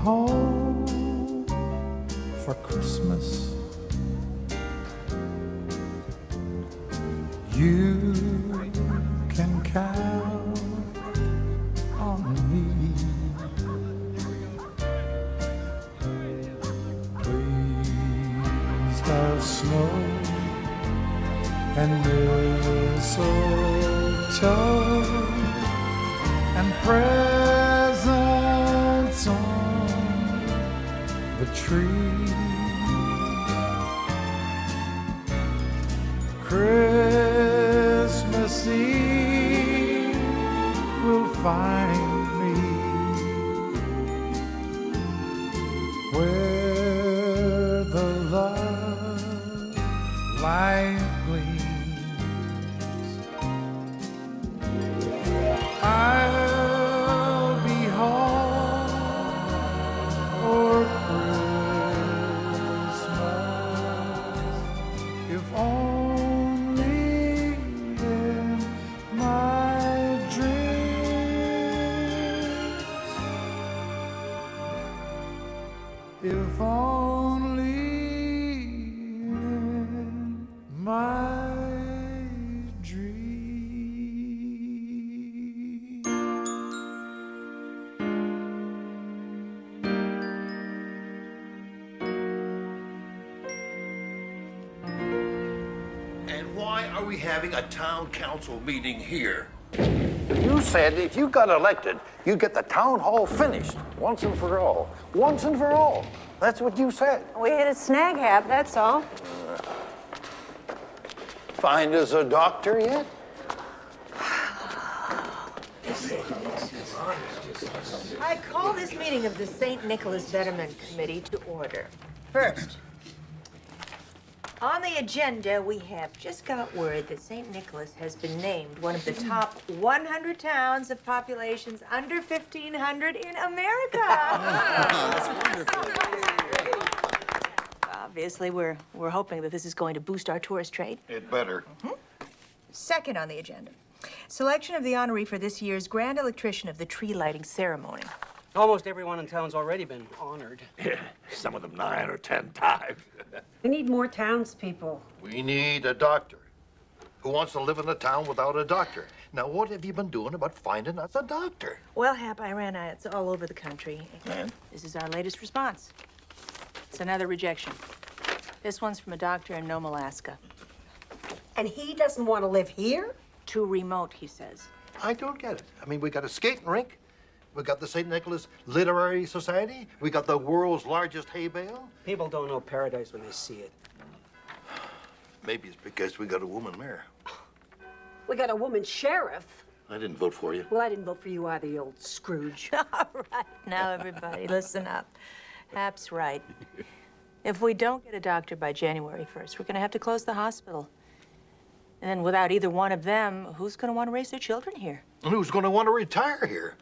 home for Christmas. You having a town council meeting here? You said if you got elected, you'd get the town hall finished once and for all. Once and for all. That's what you said. We hit a snag Hap, that's all. Find us a doctor yet? I call this meeting of the St. Nicholas Betterment Committee to order. First, on the agenda, we have just got word that St. Nicholas has been named one of the top 100 towns of populations under 1,500 in America. Obviously, we're, we're hoping that this is going to boost our tourist trade. It better. Mm-hmm. Second on the agenda, selection of the honoree for this year's Grand Electrician of the Tree Lighting Ceremony. Almost everyone in town's already been honored. Yeah, Some of them nine or ten times. We need more townspeople. We need a doctor. Who wants to live in a town without a doctor? Now, what have you been doing about finding us a doctor? Well, Hap, I ran ads all over the country. And? This is our latest response. It's another rejection. This one's from a doctor in Nome, Alaska. And he doesn't want to live here? Too remote, he says. I don't get it. I mean, we got a skating rink. We got the St. Nicholas Literary Society. We got the world's largest hay bale. People don't know paradise when they see it. Maybe it's because we got a woman mayor. We got a woman sheriff. I didn't vote for you. Well, I didn't vote for you either, you old Scrooge. All right, now everybody, listen up. Hap's right. If we don't get a doctor by January 1st, we're going to have to close the hospital. And then without either one of them, who's going to want to raise their children here? And who's going to want to retire here?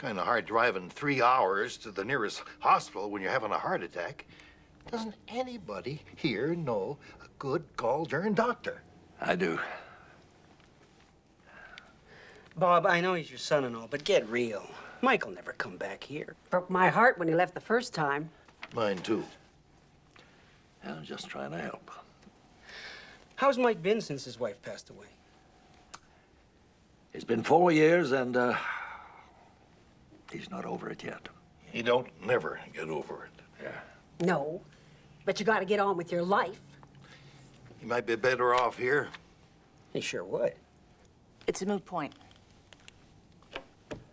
Kind of hard driving three hours to the nearest hospital when you're having a heart attack. Doesn't anybody here know a good gall darn doctor? I do. Bob, I know he's your son and all, but get real. Mike'll never come back here. Broke my heart when he left the first time. Mine too. I'm just trying to help. How's Mike been since his wife passed away? It's been four years and, uh, he's not over it yet. He don't never get over it. Yeah. No, but you got to get on with your life. He might be better off here. He sure would. It's a moot point.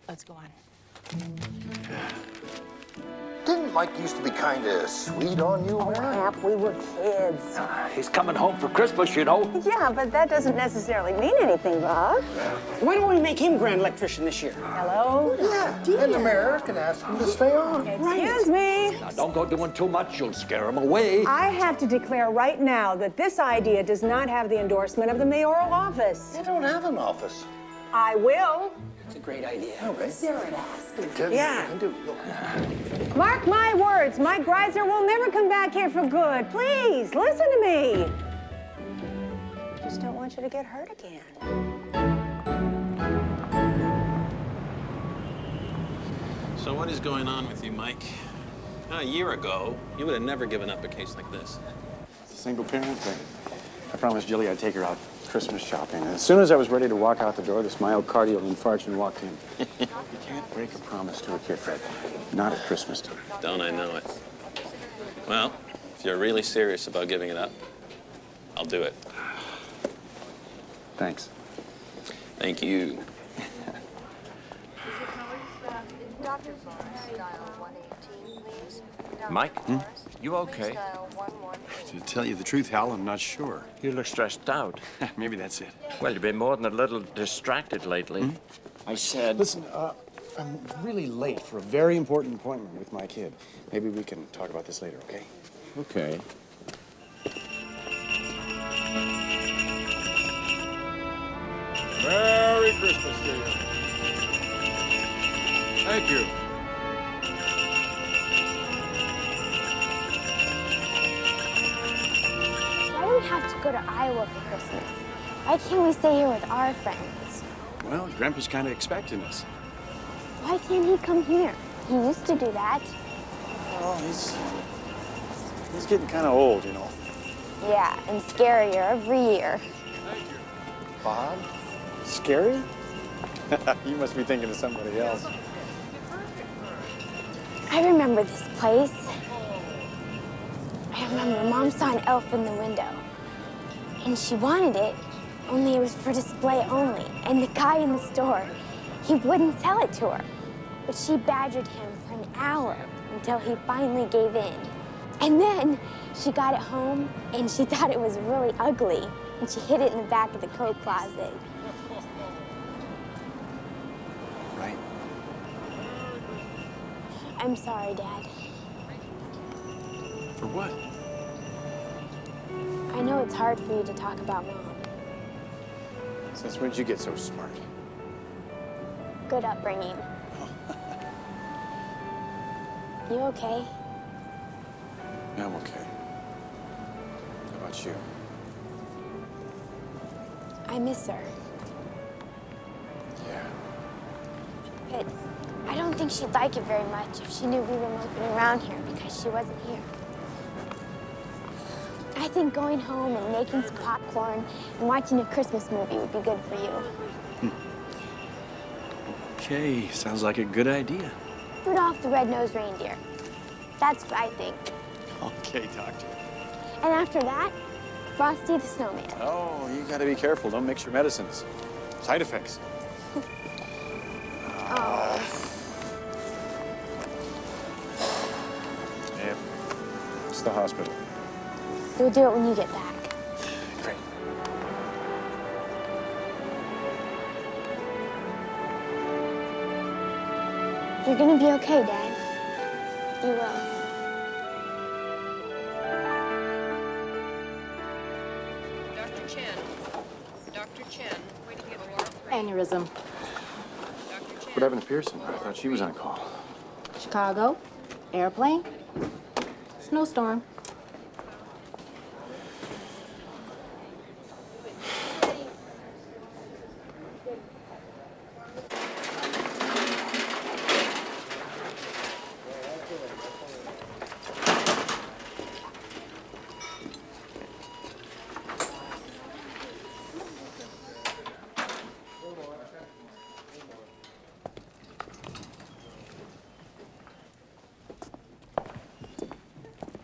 Let's go on. Didn't Mike used to be kind of sweet on you, oh, Mary? Hap, we were kids. Uh, he's coming home for Christmas, you know. Yeah, but that doesn't necessarily mean anything, Bob. Why don't we make him grand electrician this year? Hello? Yeah, and the mayor can ask him to stay on. Excuse me. Now, don't go doing too much. You'll scare him away. I have to declare right now that this idea does not have the endorsement of the mayoral office. They don't have an office. I will. It's a great idea. Yeah. Mark my words, Mike Greiser will never come back here for good. Please, listen to me. I just don't want you to get hurt again. So what is going on with you, Mike? A year ago, you would have never given up a case like this. It's a single parent thing. I promised Jilly I'd take her out Christmas shopping. As soon as I was ready to walk out the door, this myocardial infarction walked in. you can't break a promise to a kid, Fred. Not at Christmas time. Don't I know it? Well, if you're really serious about giving it up, I'll do it. Thanks. Thank you. Mike, hmm? You okay? To tell you the truth, Hal, I'm not sure. You look stressed out. Maybe that's it. Well, you've been more than a little distracted lately. I said. Listen, uh, I'm really late for a very important appointment with my kid. Maybe we can talk about this later, okay? Okay. Merry Christmas to you. Thank you. Go to Iowa for Christmas? Why can't we stay here with our friends? Well, Grandpa's kind of expecting us. Why can't he come here? He used to do that. Oh, he's he's getting kind of old, you know. Yeah, and scarier every year. Bob? Scary? you must be thinking of somebody else. I remember this place. I remember Mom saw an elf in the window. And she wanted it, only it was for display only. And the guy in the store, he wouldn't sell it to her. But she badgered him for an hour until he finally gave in. And then she got it home and she thought it was really ugly. And she hid it in the back of the coat closet. Right. I'm sorry, Dad. For what? I know it's hard for you to talk about Mom. Since when did you get so smart? Good upbringing. You okay? Yeah, I'm okay. How about you? I miss her. Yeah. But I don't think she'd like it very much if she knew we were moping around here because she wasn't here. I think going home and making some popcorn and watching a Christmas movie would be good for you. Okay, sounds like a good idea. Rudolph the Red-Nosed Reindeer. That's what I think. Okay, Doctor. And after that, Frosty the Snowman. Oh, you gotta be careful. Don't mix your medicines. Side effects. Oh. oh. Yep. It's the hospital. We'll do it when you get back. Great. You're gonna be okay, Dad. You will. Dr. Chen. Dr. Chen. Waiting at floor. Aneurysm. What happened to Pearson? I thought she was on call. Chicago. Airplane. Snowstorm.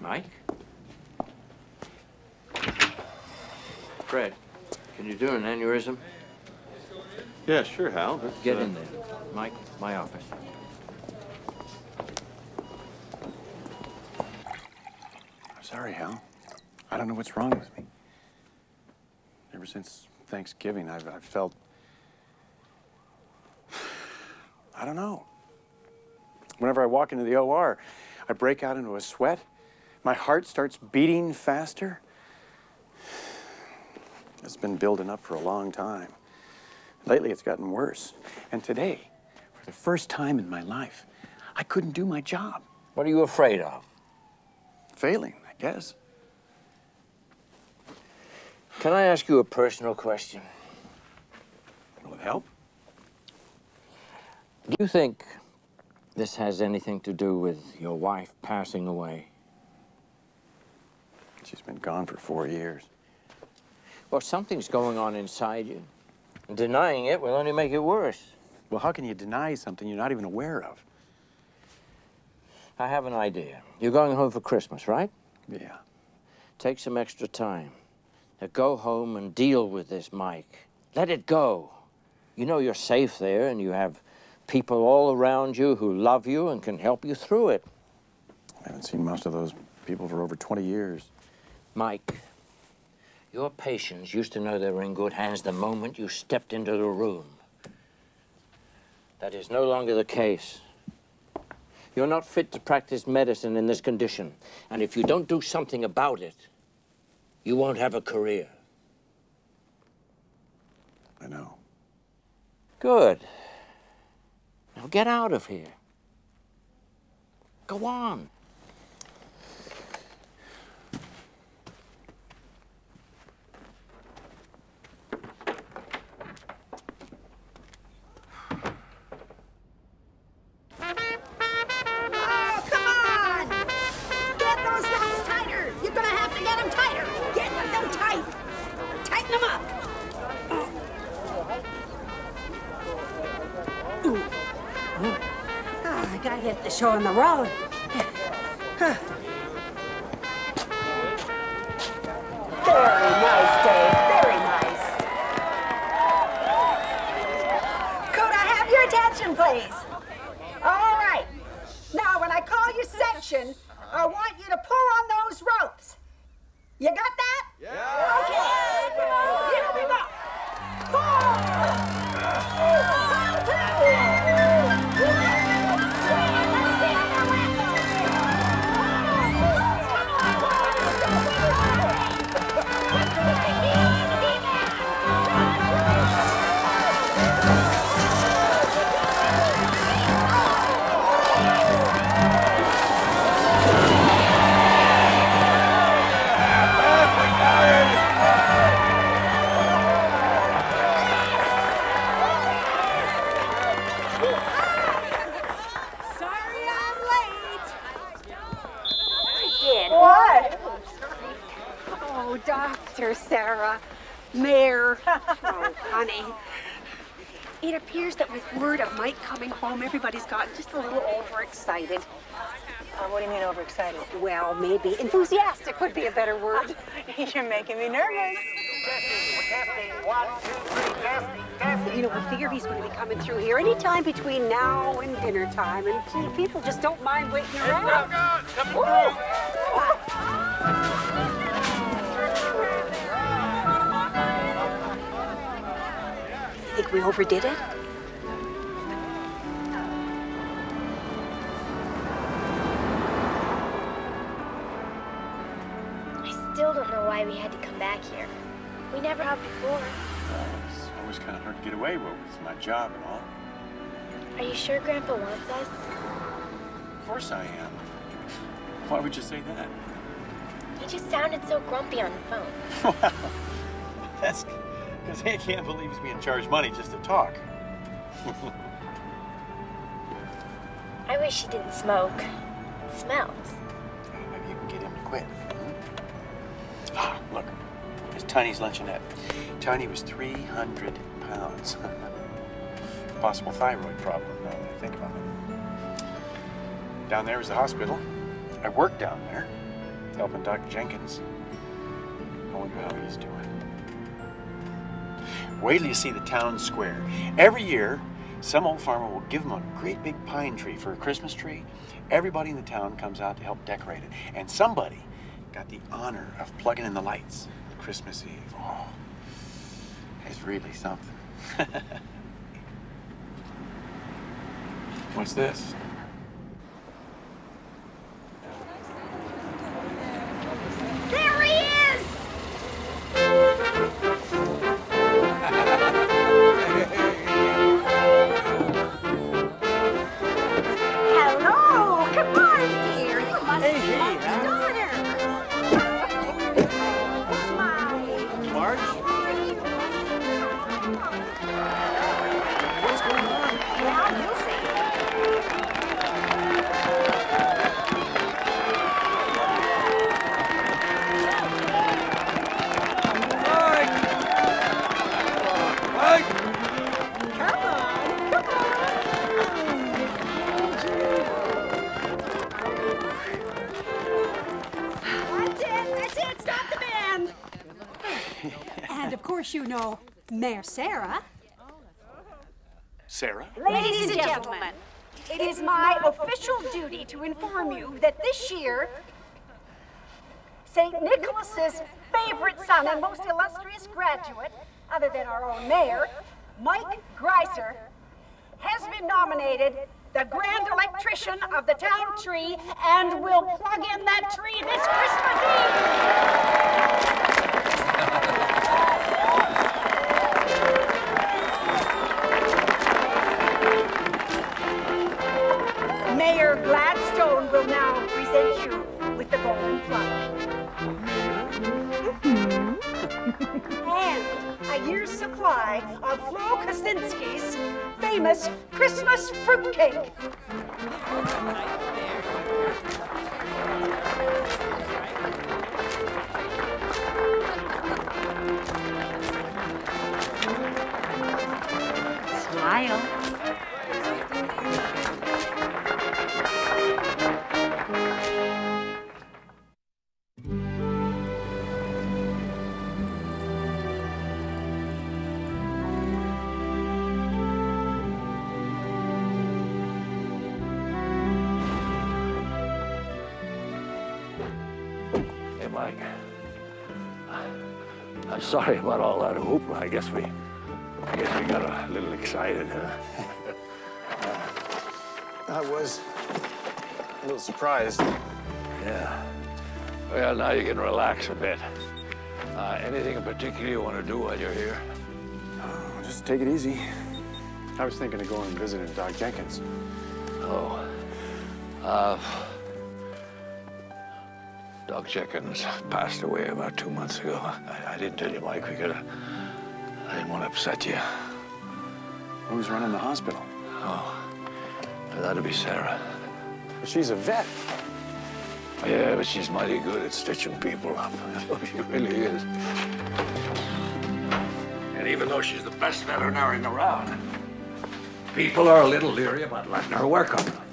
Mike? Fred, can you do an aneurysm? Yeah, sure, Hal. But, Get uh, in there. Mike, my office. I'm sorry, Hal. I don't know what's wrong with me. Ever since Thanksgiving, I've, I've felt. I don't know. Whenever I walk into the OR, I break out into a sweat. My heart starts beating faster. It's been building up for a long time. Lately, it's gotten worse. And today, for the first time in my life, I couldn't do my job. What are you afraid of? Failing, I guess. Can I ask you a personal question? Will it help? Do you think this has anything to do with your wife passing away. She's been gone for four years. Well, something's going on inside you. And denying it will only make it worse. Well, how can you deny something you're not even aware of? I have an idea. You're going home for Christmas, right? Yeah. Take some extra time. Now go home and deal with this, Mike. Let it go. You know you're safe there and you have people all around you who love you and can help you through it. I haven't seen most of those people for over 20 years. Mike, your patients used to know they were in good hands the moment you stepped into the room. That is no longer the case. You're not fit to practice medicine in this condition. And if you don't do something about it, you won't have a career. I know. Good. Now get out of here. Go on. You to pull on those ropes. You got that? Yeah. Honey. It appears that with word of Mike coming home, everybody's gotten just a little overexcited. Uh, what do you mean overexcited? Well, maybe enthusiastic would be a better word. You're making me nervous. You know, we figure he's going to be coming through here anytime between now and dinner time, and people just don't mind waiting around. Woo! Think we overdid it? I still don't know why we had to come back here. We never have before. It's always kind of hard to get away with with my job and all. Are you sure Grandpa wants us? Of course I am. Why would you say that? He just sounded so grumpy on the phone. Well, that's because they can't believe he's being charged money just to talk. I wish he didn't smoke. It smells. Maybe you can get him to quit. Ah, look, it's Tiny's luncheonette. Tiny was 300 pounds. Possible thyroid problem, now that I think about it. Down there is the hospital. I work down there, helping Dr. Jenkins. I wonder how he's doing. Wait till you see the town square. Every year, some old farmer will give them a great big pine tree for a Christmas tree. Everybody in the town comes out to help decorate it. And somebody got the honor of plugging in the lights Christmas Eve. Oh, it's really something. What's this? Mayor Sarah. Sarah? Ladies and gentlemen, it is my official duty to inform you that this year, St. Nicholas's favorite son and most illustrious graduate, other than our own mayor, Mike Greiser, has been nominated the grand electrician of the town tree and will plug in that tree this Christmas Eve. Mayor Gladstone will now present you with the golden plum. and a year's supply of Flo Kosinski's famous Christmas fruitcake. Smile. Sorry about all that hoopla. I guess we, I guess we got a little excited, huh? I was a little surprised. Yeah. Well, now you can relax a bit. Uh, anything in particular you want to do while you're here? Oh, just take it easy. I was thinking of going and visiting Doc Jenkins. Oh. Uh, Doc Jenkins passed away about two months ago. I, I didn't tell you, Mike, because I didn't want to upset you. Who's running the hospital? Oh, that'd be Sarah. But she's a vet. Yeah, but she's mighty good at stitching people up. she really is. And even though she's the best veterinarian around, people are a little leery about letting her work on them.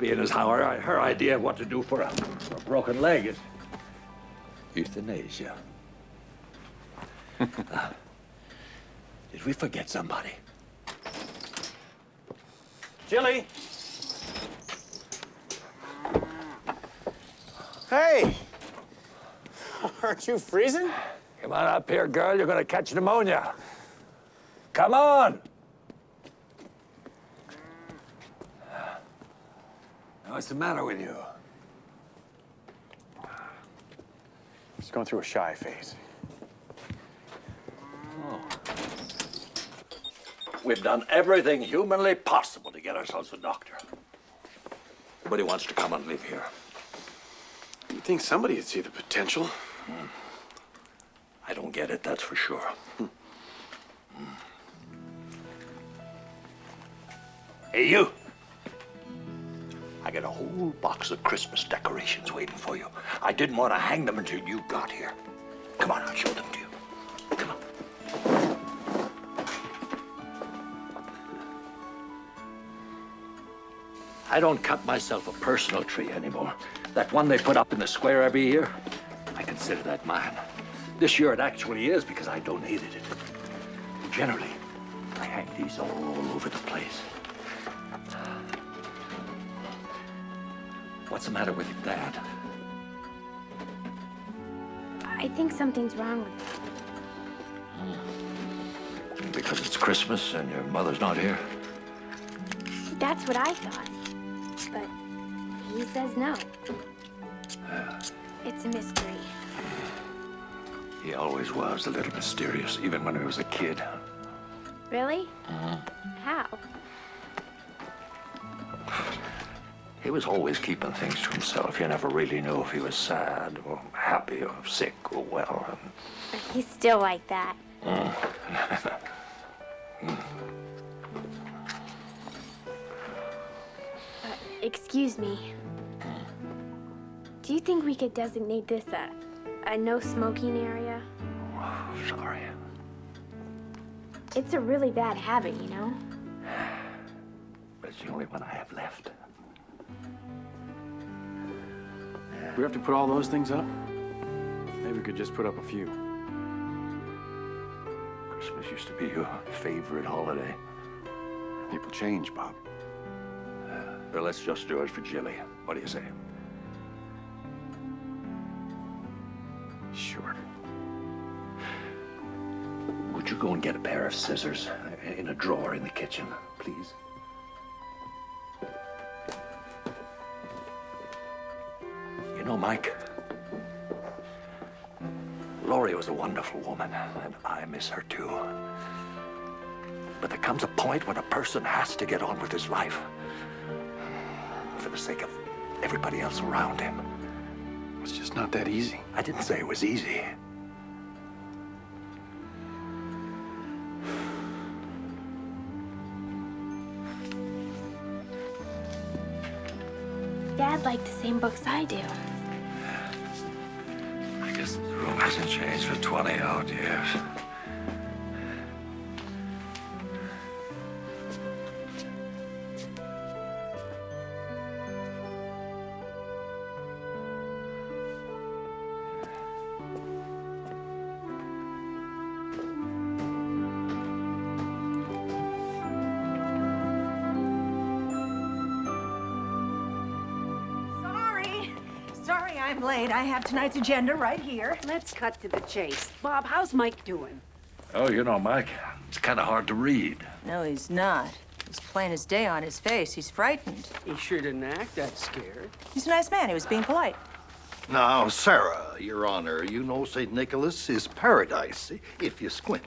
Being as how her, her idea of what to do for a, for a broken leg is euthanasia. Uh, did we forget somebody? Jilly! Hey! Aren't you freezing? Come on up here, girl. You're gonna catch pneumonia. Come on! What's the matter with you? Just going through a shy phase. Oh. We've done everything humanly possible to get ourselves a doctor. Nobody wants to come and live here. You'd think somebody would see the potential. I don't get it, that's for sure. Hmm. Hey, you. I got a whole box of Christmas decorations waiting for you. I didn't want to hang them until you got here. Come on, I'll show them to you. Come on. I don't cut myself a personal tree anymore. That one they put up in the square every year, I consider that mine. This year it actually is because I donated it. Generally, I hang these all over the place. What's the matter with your dad? I think something's wrong with him. Because it's Christmas and your mother's not here? That's what I thought. But he says no. It's a mystery. He always was a little mysterious, even when he was a kid. Really? Mm-hmm. How? He was always keeping things to himself. You never really knew if he was sad or happy or sick or well. He's still like that. Uh, excuse me. Do you think we could designate this a, a no smoking area? Sorry. It's a really bad habit, you know? But it's the only one I have left. We have to put all those things up? Maybe we could just put up a few. Christmas used to be your favorite holiday. People change, Bob. Uh, well, let's just do it for Jilly. What do you say? Sure. Would you go and get a pair of scissors in a drawer in the kitchen, please? You know, Mike, Laurie was a wonderful woman, and I miss her too. But there comes a point when a person has to get on with his life for the sake of everybody else around him. It's just not that easy. I didn't say it was easy. Dad liked the same books I do. Room hasn't changed for 20 odd years. I have tonight's agenda right here. Let's cut to the chase. Bob, how's Mike doing? Oh, you know, Mike, it's kind of hard to read. No, he's not. He's plain as day on his face. He's frightened. He sure didn't act that scared. He's a nice man. He was being polite. Now, Sarah, Your Honor, you know St. Nicholas is paradise if you squint.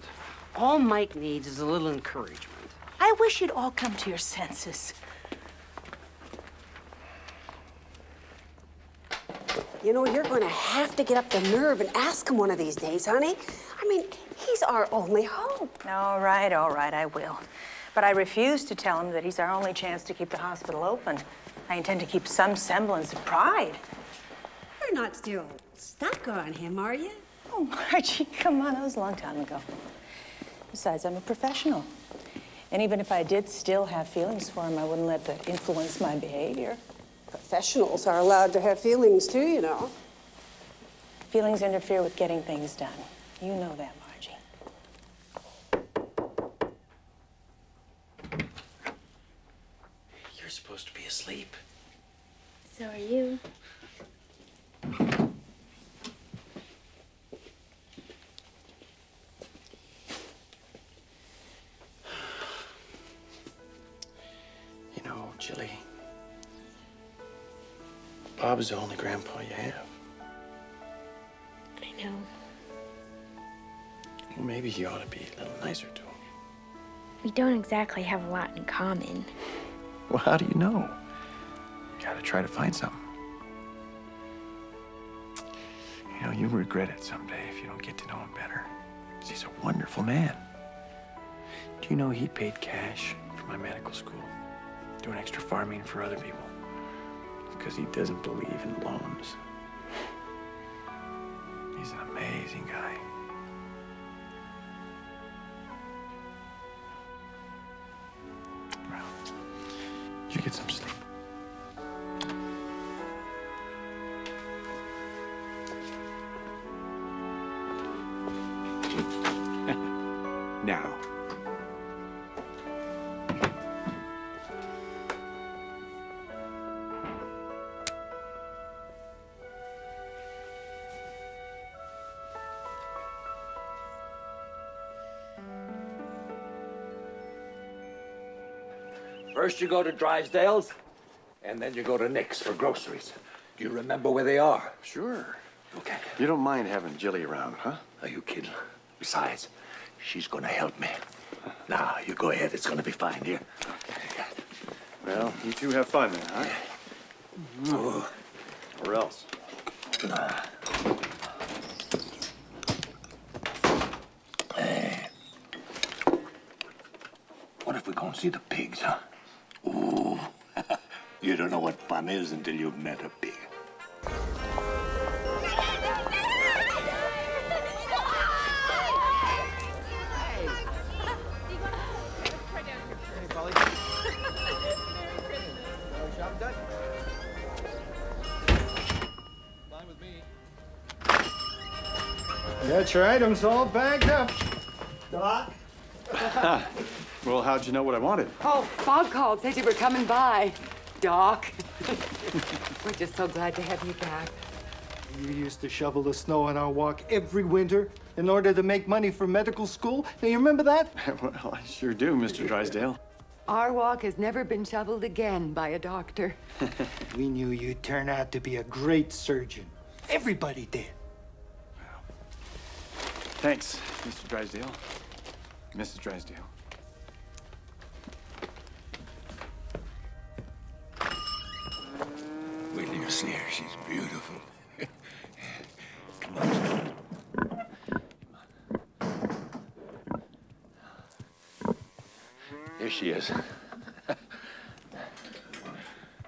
All Mike needs is a little encouragement. I wish you'd all come to your senses. You know, you're going to have to get up the nerve and ask him one of these days, honey. I mean, he's our only hope. All right, all right, I will. But I refuse to tell him that he's our only chance to keep the hospital open. I intend to keep some semblance of pride. You're not still stuck on him, are you? Oh, Margie, come on, that was a long time ago. Besides, I'm a professional. And even if I did still have feelings for him, I wouldn't let that influence my behavior. Professionals are allowed to have feelings too, you know. Feelings interfere with getting things done. You know that, Margie. You're supposed to be asleep. So are you. You Bob is the only grandpa you have. I know. Well, maybe you ought to be a little nicer to him. We don't exactly have a lot in common. Well, how do you know? You gotta try to find something. You know, you'll regret it someday if you don't get to know him better. 'Cause he's a wonderful man. Do you know he paid cash for my medical school? Doing extra farming for other people. Because he doesn't believe in loans. He's an amazing guy. Well, you get some First you go to Drysdale's, and then you go to Nick's for groceries. Do you remember where they are? Sure. Okay. You don't mind having Jilly around, huh? Are you kidding? Besides, she's gonna help me. Now, you go ahead. It's gonna be fine here. Well, you two have fun then, huh? Oh. Or else. Hey. Eh. What if we go and see the pigs, huh? Ooh. you don't know what fun is until you've met a pig. Get your items all bagged up. Doc, well, how'd you know what I wanted? Oh, Bob called, said you were coming by. Doc. we're just so glad to have you back. You used to shovel the snow on our walk every winter in order to make money for medical school. Now, you remember that? well, I sure do, Mr. Drysdale. Our walk has never been shoveled again by a doctor. we knew you'd turn out to be a great surgeon. Everybody did. Thanks, Mr. Drysdale. Mrs. Drysdale. See her. She's beautiful. Here she is.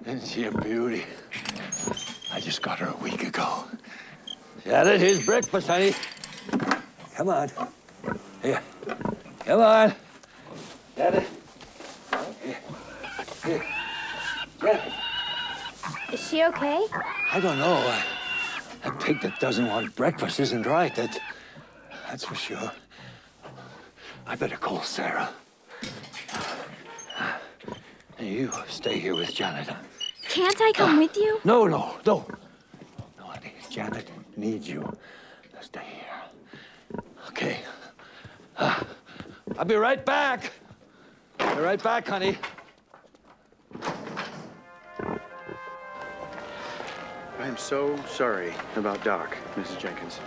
Isn't she a beauty? I just got her a week ago. Janet, here's breakfast, honey. Come on. Here. Come on. Janet. Here. Here. Janet. Is she okay? I don't know. I, a pig that doesn't want breakfast isn't right. That, that's for sure. I better call Sarah. And you stay here with Janet. Can't I come with you? No, no, no. No, honey. Janet needs you. Stay here. Okay. Uh, I'll be right back. Be right back, honey. I'm so sorry about Doc, Mrs. Jenkins.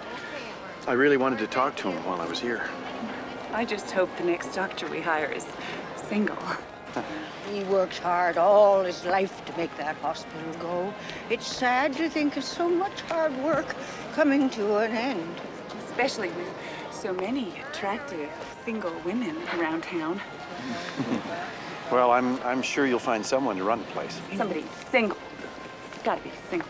I really wanted to talk to him while I was here. I just hope the next doctor we hire is single. He worked hard all his life to make that hospital go. It's sad to think of so much hard work coming to an end. Especially with so many attractive single women around town. Well, I'm, I'm sure you'll find someone to run the place. Somebody single. It's gotta be single.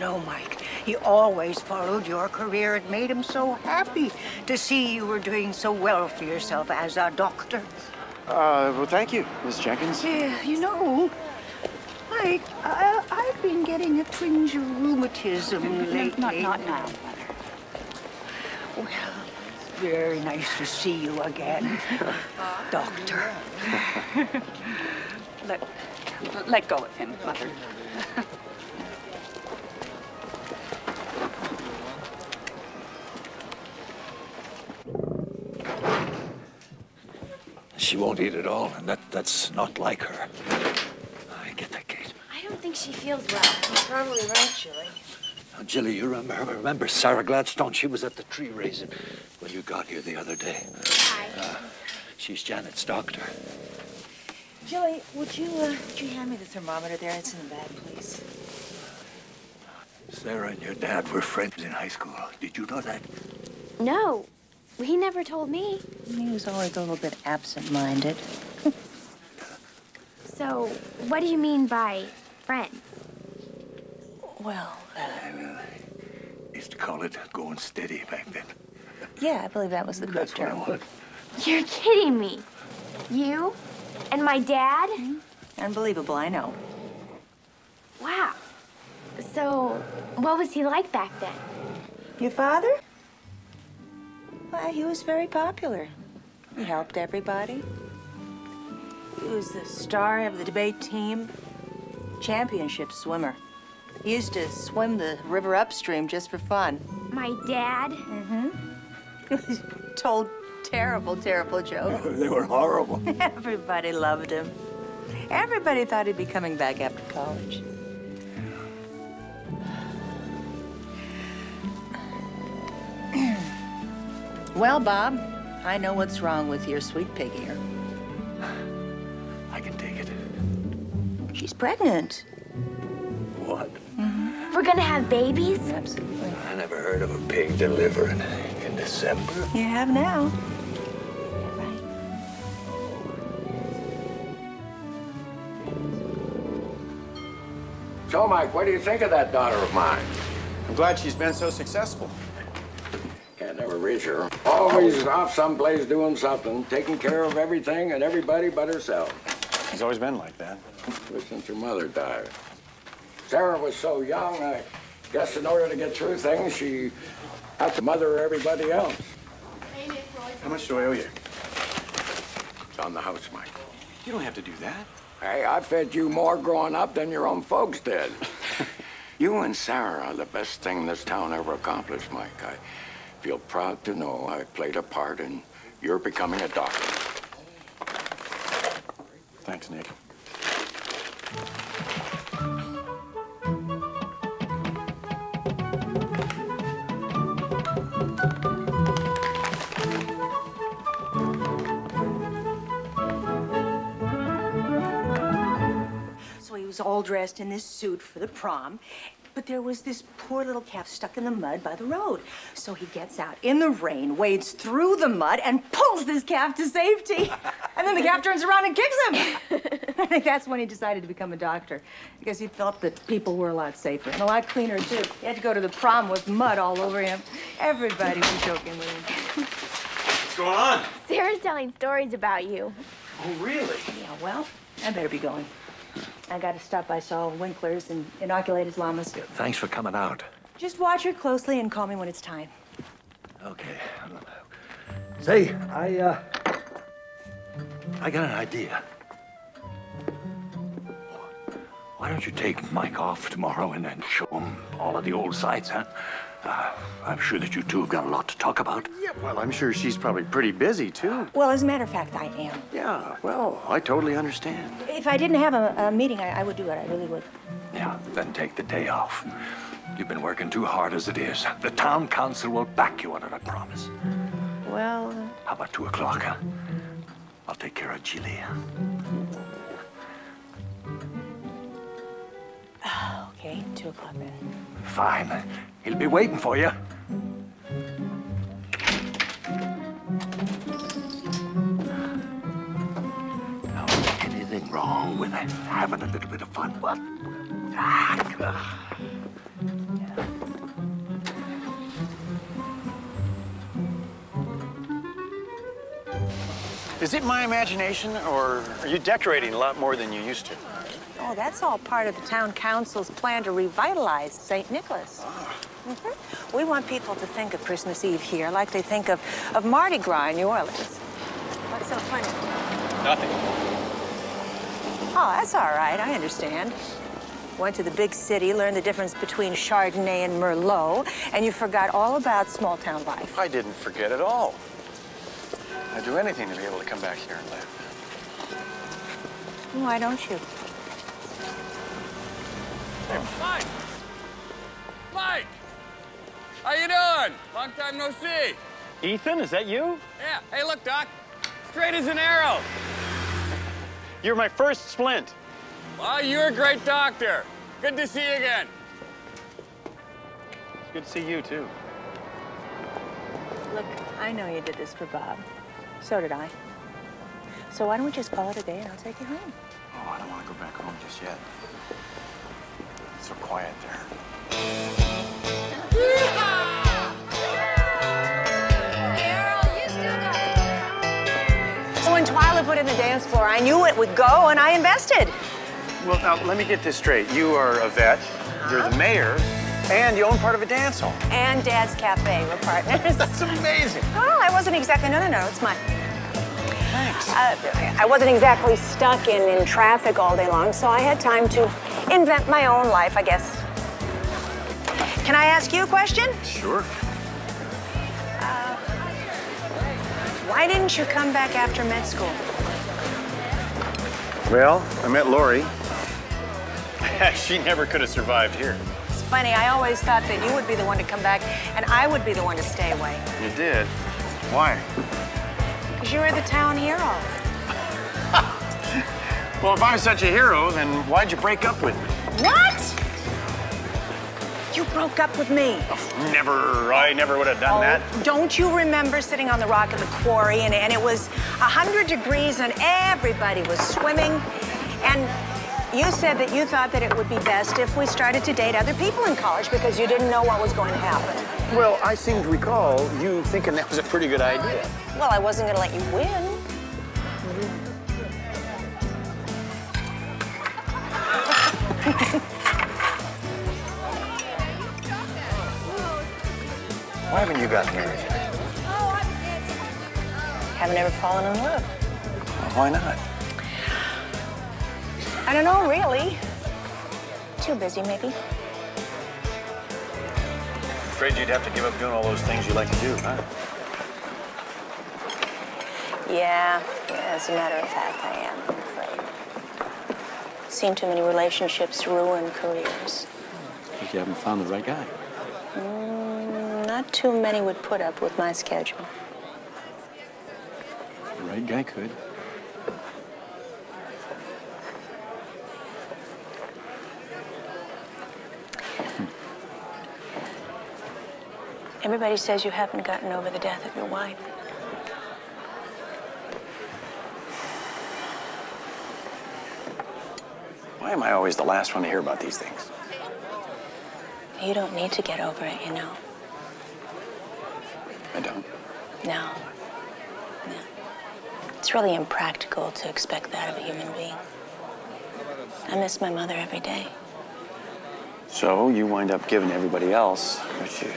You know, Mike, he always followed your career. It made him so happy to see you were doing so well for yourself as a doctor. Uh, well, thank you, Miss Jenkins. Yeah, you know, Mike, I, I've been getting a twinge of rheumatism lately. Not, not now, Mother. Well, it's very nice to see you again, Doctor. let, let go of him, Mother. She won't eat at all, and that, that's not like her. I get that, Kate. I don't think she feels well. You're probably right, Julie. Now, Jilly, you remember, remember Sarah Gladstone? She was at the tree raising when you got here the other day. Hi. Uh, she's Janet's doctor. Julie, would you, uh, would you hand me the thermometer there? It's in the bag, please. Sarah and your dad were friends in high school. Did you know that? No. He never told me. He was always a little bit absent-minded. So, what do you mean by friends? Well, uh, used to call it going steady back then. Yeah, I believe that was the correct That's what I term. want. You're kidding me. You and my dad? Unbelievable, I know. Wow. So, what was he like back then? Your father? Well, he was very popular. He helped everybody. He was the star of the debate team, championship swimmer. He used to swim the river upstream just for fun. My dad? Mm-hmm. Told terrible, terrible jokes. They were horrible. Everybody loved him. Everybody thought he'd be coming back after college. Well, Bob, I know what's wrong with your sweet pig ear. I can take it. She's pregnant. What? Mm-hmm. We're gonna have babies? Absolutely. I never heard of a pig delivering in December. You have now. So, Mike, what do you think of that daughter of mine? I'm glad she's been so successful. Can't ever reach her. Always off someplace doing something, taking care of everything and everybody but herself. She's always been like that. Ever since her mother died. Sarah was so young, I guess in order to get through things, she had to mother everybody else. How much do I owe you? It's on the house, Mike. You don't have to do that. Hey, I fed you more growing up than your own folks did. you and Sarah are the best thing this town ever accomplished, Mike. I feel proud to know I played a part in your becoming a doctor. Thanks, Nick. So he was all dressed in this suit for the prom. But there was this poor little calf stuck in the mud by the road. So he gets out in the rain, wades through the mud, and pulls this calf to safety. And then the calf turns around and kicks him. I think that's when he decided to become a doctor. Because he felt that people were a lot safer and a lot cleaner, too. He had to go to the prom with mud all over him. Everybody was joking with him. What's going on? Sarah's telling stories about you. Oh, really? Yeah, well, I better be going. I gotta stop by Saul Winkler's and inoculate his llamas. Thanks for coming out. Just watch her closely and call me when it's time. Okay. Say, I, uh, I got an idea. Why don't you take Mike off tomorrow and then show him all of the old sights, huh? Uh, I'm sure that you two have got a lot to talk about. Yeah, well, I'm sure she's probably pretty busy, too. Well, as a matter of fact, I am. Yeah, well, I totally understand. If I didn't have a, a meeting, I, I would do it. I really would. Yeah, then take the day off. You've been working too hard as it is. The town council will back you on it, I promise. Well, How about two o'clock, huh? I'll take care of Jilly. okay, two o'clock then. Fine. He'll be waiting for you. Now, anything wrong with having a little bit of fun? What? Ah, Is it my imagination, or are you decorating a lot more than you used to? Oh, that's all part of the town council's plan to revitalize St. Nicholas. Mhm. We want people to think of Christmas Eve here like they think of, of Mardi Gras in New Orleans. What's so funny? Nothing. Oh, that's all right. I understand. Went to the big city, learned the difference between Chardonnay and Merlot, and you forgot all about small town life. I didn't forget at all. I'd do anything to be able to come back here and live. Why don't you? Mike! Mike! How you doing? Long time no see. Ethan, is that you? Yeah. Hey, look, Doc. Straight as an arrow. You're my first splint. Well, you're a great doctor. Good to see you again. It's good to see you, too. Look, I know you did this for Bob. So did I. So why don't we just call it a day and I'll take you home? Oh, I don't want to go back home just yet. So quiet there. So when Twyla put in the dance floor, I knew it would go and I invested. Well, now, let me get this straight. You are a vet, you're the mayor, and you own part of a dance hall. And Dad's Cafe, we're partners. That's amazing. Oh, I wasn't exactly, no, no, no, it's mine. Thanks. Uh, I wasn't exactly stuck in, in traffic all day long, so I had time to invent my own life, I guess. Can I ask you a question? Sure. Uh, why didn't you come back after med school? Well, I met Lori. she never could have survived here. It's funny, I always thought that you would be the one to come back and I would be the one to stay away. You did? Why? Because you were the town hero. Well, if I'm such a hero, then why'd you break up with me? What? You broke up with me. Never, I never would have done oh, that. Don't you remember sitting on the rock in the quarry and, and it was 100 degrees and everybody was swimming? And you said that you thought that it would be best if we started to date other people in college because you didn't know what was going to happen. Well, I seem to recall you thinking that was a pretty good idea. Well, I wasn't going to let you win. Why haven't you gotten married? Haven't ever fallen in love. why not? I don't know, really. Too busy, maybe. Afraid you'd have to give up doing all those things you like to do, huh? Yeah, yeah, as a matter of fact, I am. Seen too many relationships ruin careers. Think you haven't found the right guy. Mm, not too many would put up with my schedule. The right guy could. Everybody says you haven't gotten over the death of your wife. Why am I always the last one to hear about these things? You don't need to get over it, you know. I don't. No. No. It's really impractical to expect that of a human being. I miss my mother every day. So you wind up giving everybody else what you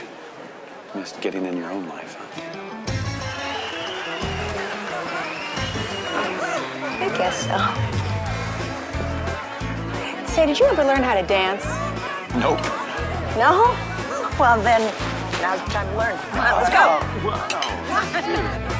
missed getting in your own life, huh? I guess so. Say, did you ever learn how to dance? Nope. No? Well, then, now's the time to learn. Come on, let's go.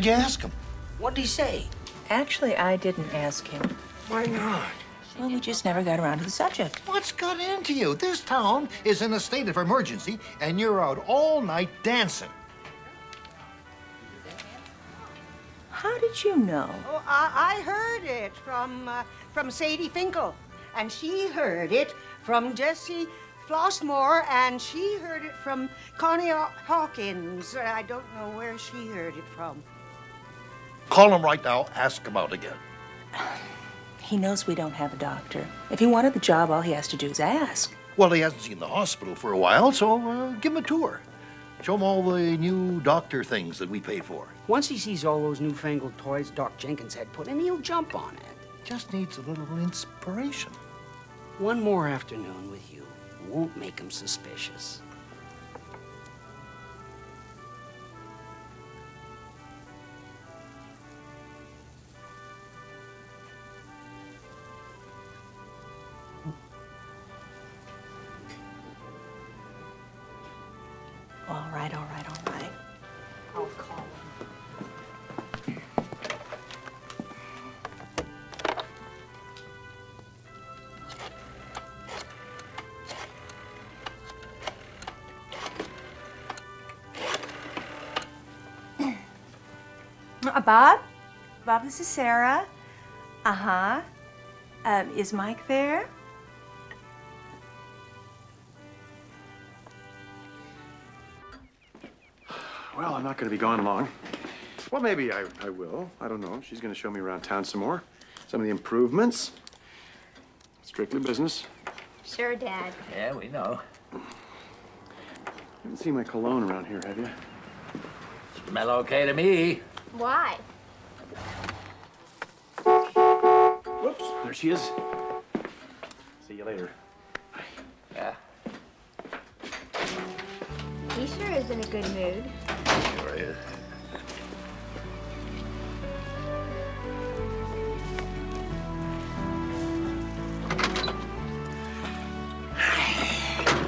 Did you ask him? What'd he say? Actually, I didn't ask him. Why not? Well, we just never got around to the subject. What's got into you? This town is in a state of emergency, and you're out all night dancing. How did you know? Oh, I, I heard it from uh, from Sadie Finkel, and she heard it from Jessie Flossmore, and she heard it from Connie Haw- Hawkins. I don't know where she heard it from. Call him right now. Ask him out again. He knows we don't have a doctor. If he wanted the job, all he has to do is ask. Well, he hasn't seen the hospital for a while, so uh, give him a tour. Show him all the new doctor things that we pay for. Once he sees all those newfangled toys Doc Jenkins had put in, he'll jump on it. Just needs a little inspiration. One more afternoon with you won't make him suspicious. Bob? Bob, this is Sarah. Uh-huh. Um, is Mike there? Well, I'm not going to be gone long. Well, maybe I, I will. I don't know. She's going to show me around town some more. Some of the improvements. Strictly business. Sure, Dad. Yeah, we know. Haven't seen my cologne around here, have you? Smell okay to me. Why? Whoops, there she is. See you later. Yeah. He sure is in a good mood. Sure is.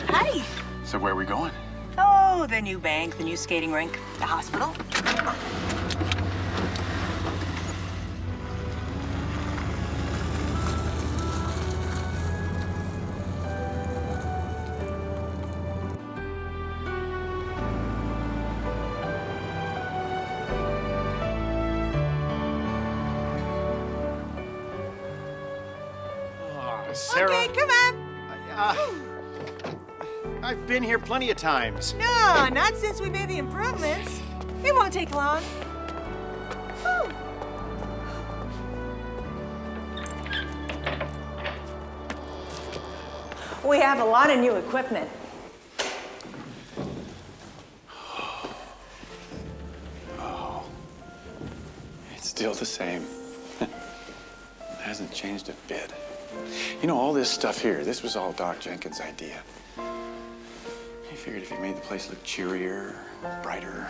Hi. So where are we going? Oh, the new bank, the new skating rink, the hospital. Plenty of times. No, not since we made the improvements. It won't take long. Whew. We have a lot of new equipment. Oh. It's still the same. it hasn't changed a bit. You know, all this stuff here, this was all Doc Jenkins' idea. Figured if he made the place look cheerier, brighter,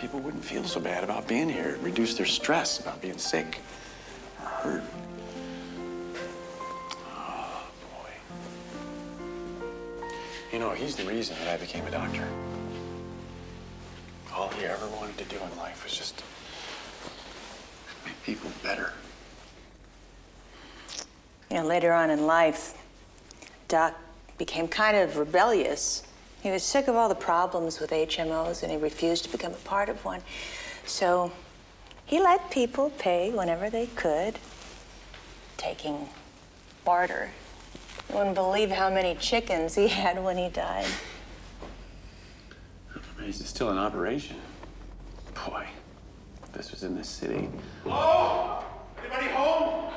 people wouldn't feel so bad about being here. It'd reduce their stress about being sick or hurt. Oh, boy. You know, he's the reason that I became a doctor. All he ever wanted to do in life was just make people better. You know, later on in life, Doc became kind of rebellious. He was sick of all the problems with HMOs and he refused to become a part of one. So he let people pay whenever they could, taking barter. You wouldn't believe how many chickens he had when he died. Is it still in operation? Boy, this was in this city. Hello? Anybody home?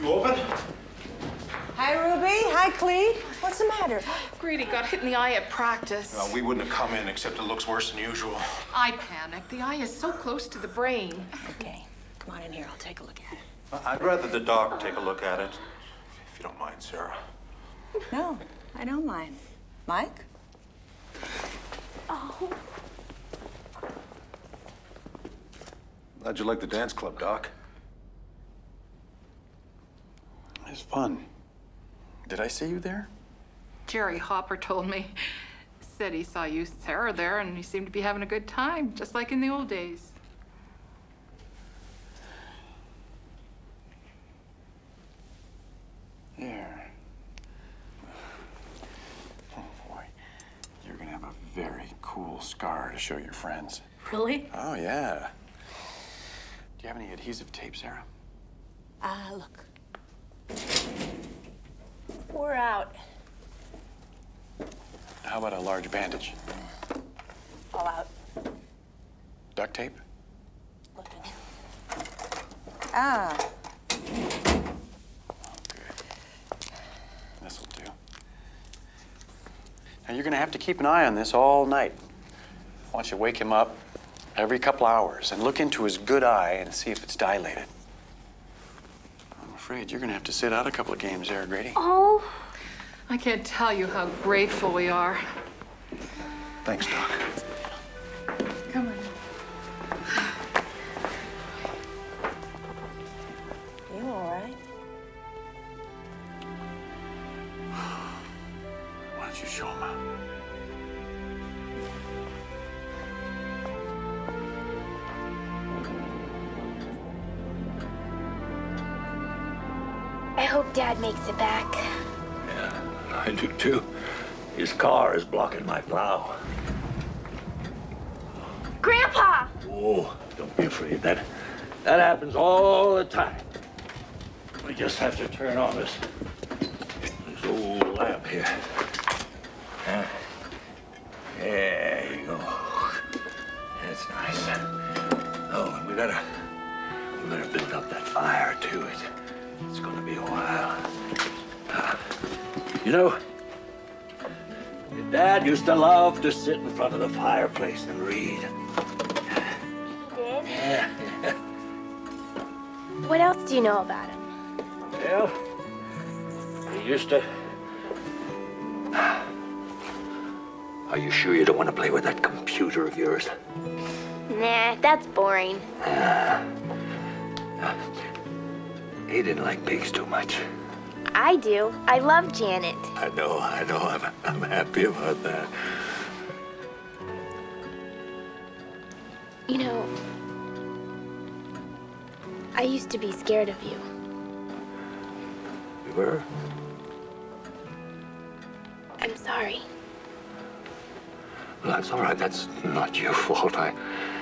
You open? Hi, Ruby. Hi, Clee. What's the matter? Grady got hit in the eye at practice. Well, we wouldn't have come in except it looks worse than usual. I panicked. The eye is so close to the brain. Okay, come on in here. I'll take a look at it. I'd rather the doc take a look at it, if you don't mind, Sarah. No, I don't mind. Mike? Oh. How'd you like the dance club, Doc? It's fun. Did I see you there? Jerry Hopper told me. Said he saw you, Sarah, there, and you seemed to be having a good time, just like in the old days. There. Oh, boy. You're gonna have a very cool scar to show your friends. Really? Oh, yeah. Do you have any adhesive tape, Sarah? Ah, look. We're out. How about a large bandage? All out. Duct tape? Ah. This'll do. Now, you're gonna have to keep an eye on this all night. I want you to wake him up every couple hours and look into his good eye and see if it's dilated. I'm afraid you're gonna have to sit out a couple of games there, Grady. Oh. I can't tell you how grateful we are. Thanks, Doc. Hope Dad makes it back. Yeah, I do too. His car is blocking my plow. Grandpa! Oh, don't be afraid. That that happens all the time. We just have to turn on this this old lamp here. Huh? There you go. That's nice. Oh, and we gotta we better build up that fire too. It's it's gonna be a while. Uh, you know, your dad used to love to sit in front of the fireplace and read. He did? Yeah. What else do you know about him? Well, he used to. Are you sure you don't want to play with that computer of yours? Nah, that's boring. Ah. He didn't like pigs too much. I do. I love Janet. I know, I know. I'm, I'm happy about that. You know, I used to be scared of you. You were? I'm sorry. Well, that's all right. That's not your fault. I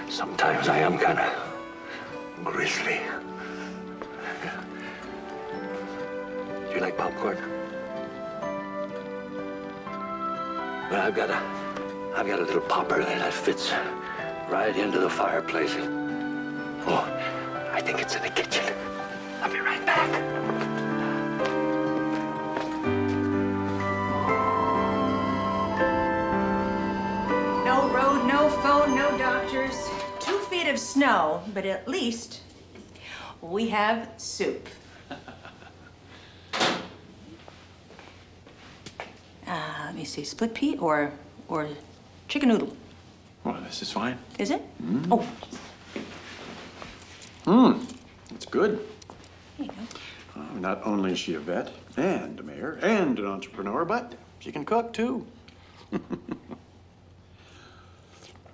sometimes I am kind of grisly. You like popcorn? Well, I've got a, I've got a little popper there that fits right into the fireplace. Oh, I think it's in the kitchen. I'll be right back. No road, no phone, no doctors. Two feet of snow, but at least we have soup. Uh, let me see, split pea or or chicken noodle? Well, this is fine. Is it? Mm. Oh, Mmm, it's good. there you go. Uh, not only is she a vet and a mayor and an entrepreneur, but she can cook too.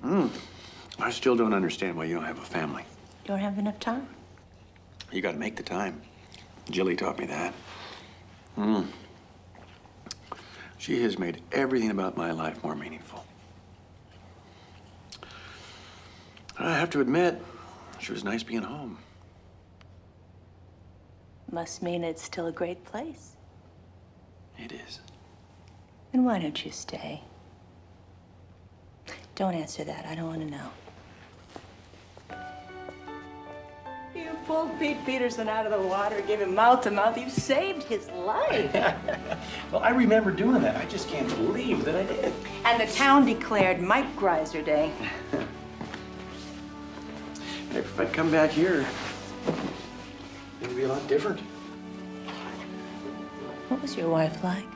Mmm. I still don't understand why you don't have a family. You don't have enough time. You gotta make the time. Jilly taught me that. Hmm. She has made everything about my life more meaningful. I have to admit, she was nice being home. Must mean it's still a great place. It is. Then why don't you stay? Don't answer that. I don't want to know. Pulled Pete Peterson out of the water, gave him mouth to mouth. You saved his life. Well, I remember doing that. I just can't believe that I did. and the town declared Mike Greiser Day. If I'd come back here, it would be a lot different. What was your wife like?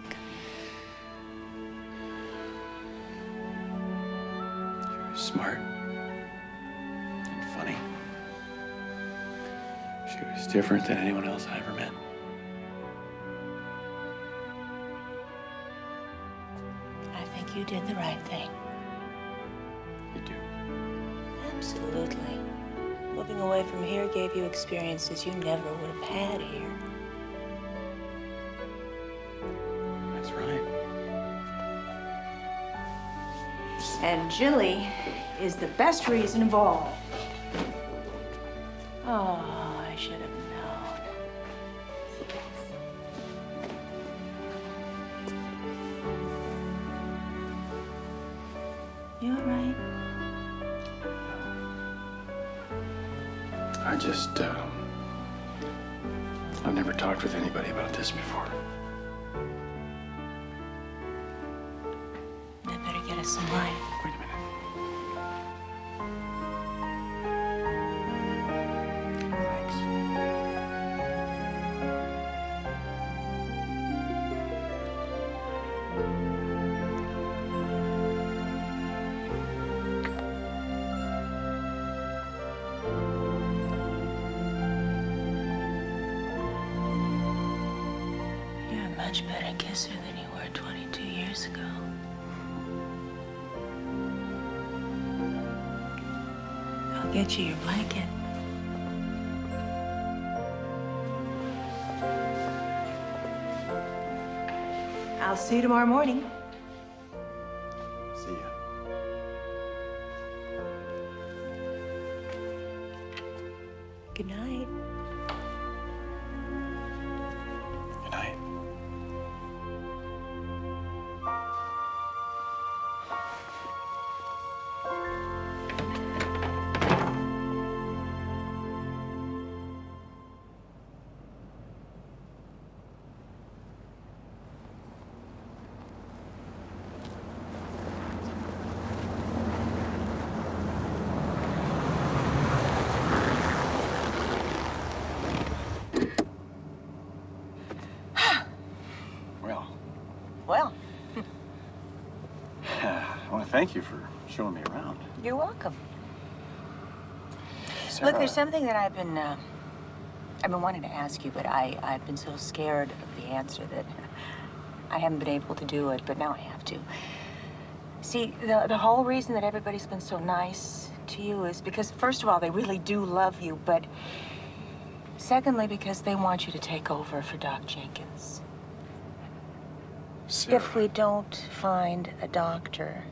Different than anyone else I ever met. I think you did the right thing. You do? Absolutely. Moving away from here gave you experiences you never would have had here. That's right. And Jilly is the best reason of all. Tomorrow morning. Well, I want to thank you for showing me around. you're welcome. Sarah, Look, there's something that I've been, uh, I've been wanting to ask you, but I, I've been so scared of the answer that I haven't been able to do it, but now I have to. See, the, the whole reason that everybody's been so nice to you is because, first of all, they really do love you, but secondly, because they want you to take over for Doc Jenkins. Sarah. If we don't find a doctor,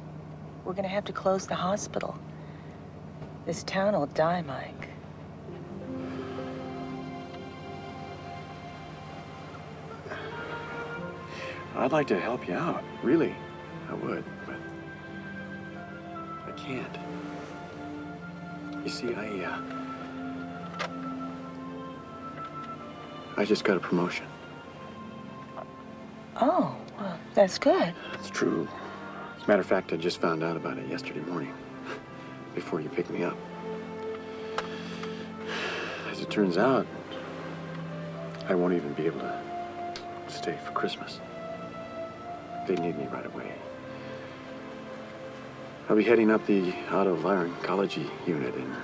we're gonna have to close the hospital. This town will die, Mike. I'd like to help you out, really. I would, but I can't. You see, I, uh, I just got a promotion. Oh, well, that's good. It's true. As a matter of fact, I just found out about it yesterday morning, before you picked me up. As it turns out, I won't even be able to stay for Christmas. They need me right away. I'll be heading up the auto oncology unit in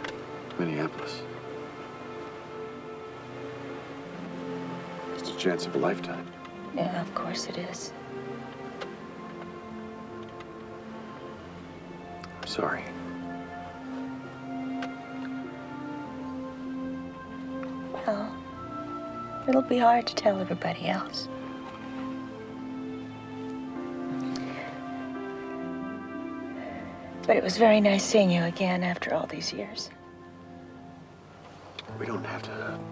Minneapolis. It's a chance of a lifetime. Yeah, of course it is. Sorry. Well, it'll be hard to tell everybody else. But it was very nice seeing you again after all these years. We don't have to.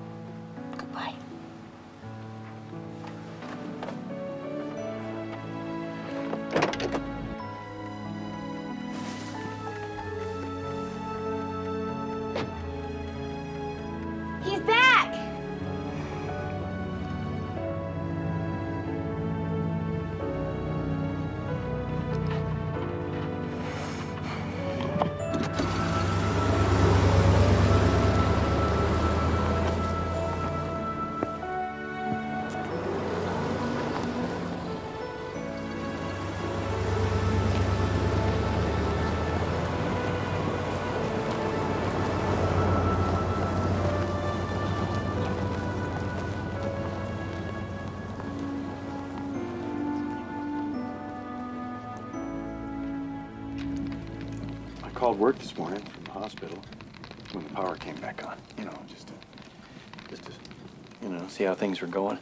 You know, see how things were going.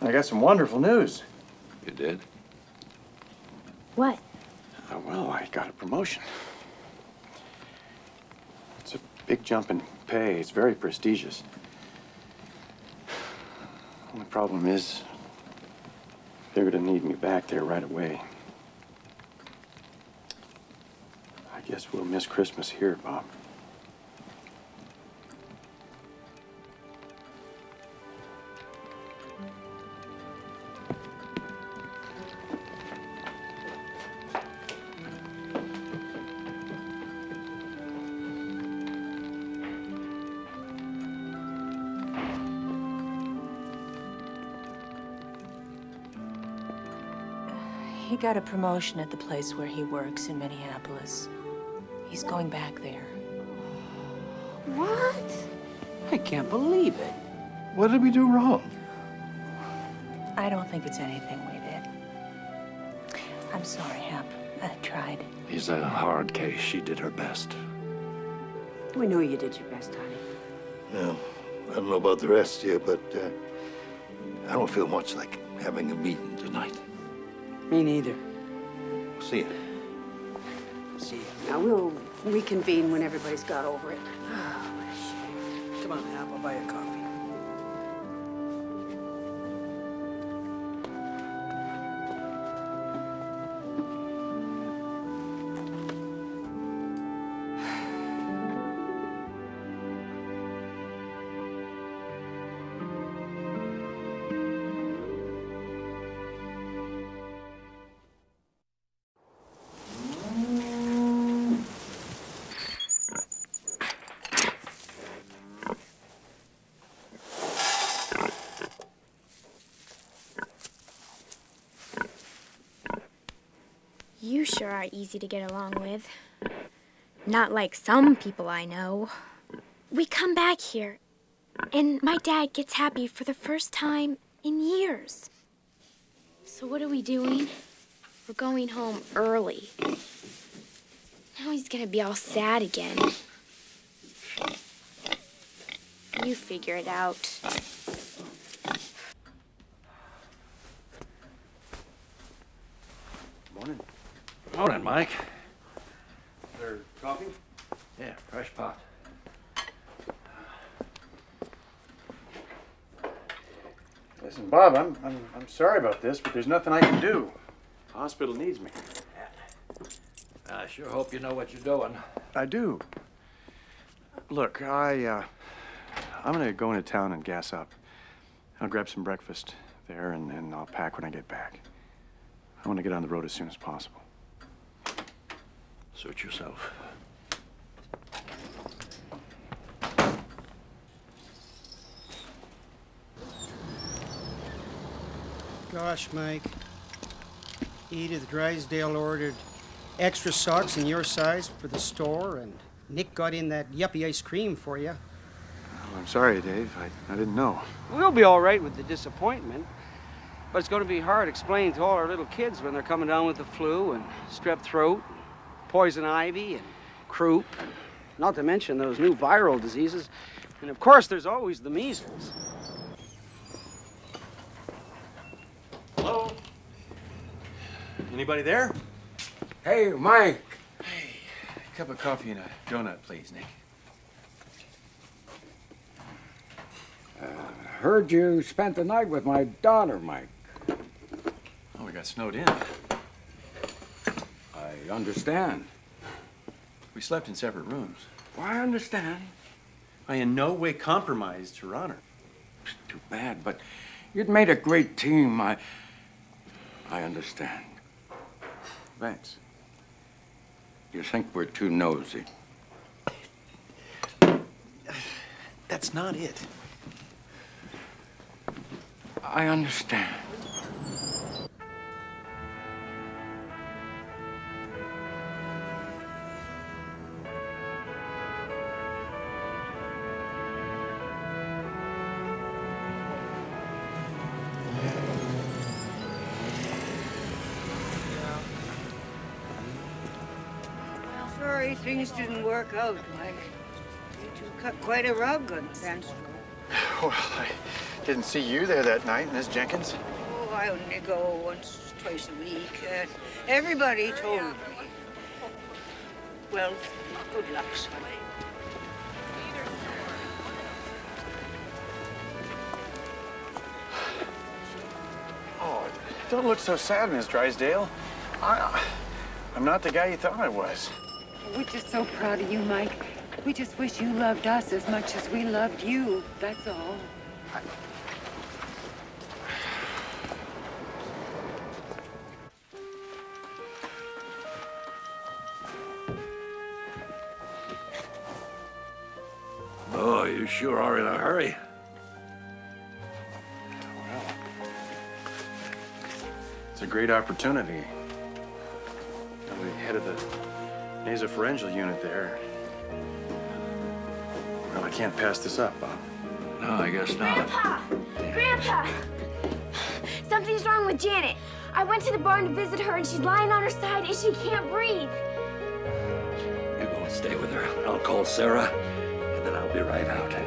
I got some wonderful news. You did? What? Uh, well, I got a promotion. It's a big jump in pay. It's very prestigious. Only problem is, they're gonna need me back there right away. I guess we'll miss Christmas here, Bob. Got a promotion at the place where he works in Minneapolis. He's going back there. What? I can't believe it. What did we do wrong? I don't think it's anything we did. I'm sorry, Hap. I tried. He's a hard case. She did her best. We know you did your best, honey. Well, I don't know about the rest of you, but uh, I don't feel much like having a meeting tonight. Me neither. We'll See you. See ya. Now we'll reconvene when everybody's got over it. Oh, Come on, Hap, I'll buy you coffee. Are easy to get along with. Not like some people I know. We come back here And my dad gets happy for the first time in years. So what are we doing? We're going home early. Now he's gonna be all sad again. You figure it out. Morning. Morning, Mike. There coffee? Yeah, fresh pot. Listen, Bob, I'm, I'm, I'm sorry about this, but there's nothing I can do. The hospital needs me. I sure hope you know what you're doing. I do. Look, I, uh, I'm gonna go into town and gas up. I'll grab some breakfast there, and, and I'll pack when I get back. I want to get on the road as soon as possible. Suit yourself. Gosh, Mike. Edith Drysdale ordered extra socks in your size for the store, and Nick got in that yuppie ice cream for you. Oh, I'm sorry, Dave. I, I didn't know. We'll be all right with the disappointment, but it's going to be hard explaining to all our little kids when they're coming down with the flu and strep throat, and poison ivy, and croup, not to mention those new viral diseases. And of course, there's always the measles. Hello? Anybody there? Hey, Mike. Hey, a cup of coffee and a donut, please, Nick. Uh, heard you spent the night with my daughter, Mike. Oh, we got snowed in. I understand. We slept in separate rooms. Well, I understand. I in no way compromised her honor. Too bad, but you'd made a great team. I, I understand. Thanks. You think we're too nosy. That's not it. I understand. Work out, Mike. You two cut quite a rug on the dance floor. Well, I didn't see you there that night, Miss Jenkins. Oh, I only go once, twice a week. Uh, everybody told me. Well, good luck. Oh, don't look so sad, Miss Drysdale. I, I'm not the guy you thought I was. We're just so proud of you, Mike. We just wish you loved us as much as we loved you. That's all. Oh, you sure are in a hurry. It's a great opportunity. I'm the head of the nasopharyngeal unit there. Well, I can't pass this up, Bob. No, I guess not. Grandpa! Grandpa! Something's wrong with Janet. I went to the barn to visit her and she's lying on her side and she can't breathe. You go and stay with her. I'll call Sarah, and then I'll be right out.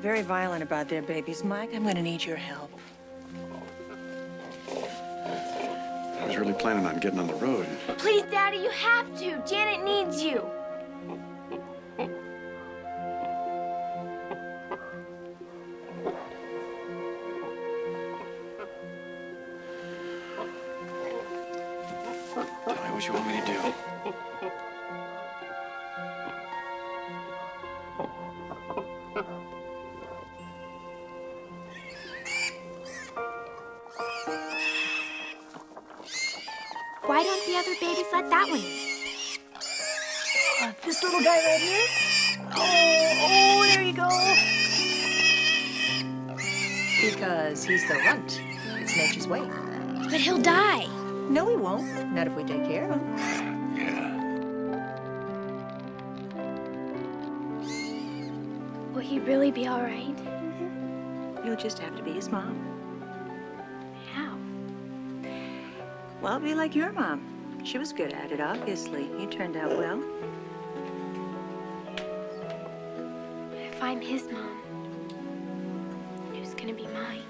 Very violent about their babies. Mike, I'm going to need your help. I was really planning on getting on the road. Please, Daddy, you have to. Janet needs you. Will he really be all right? You'll just have to be his mom. How? Well, be like your mom. She was good at it, obviously. You turned out well. If I'm his mom, who's gonna be mine?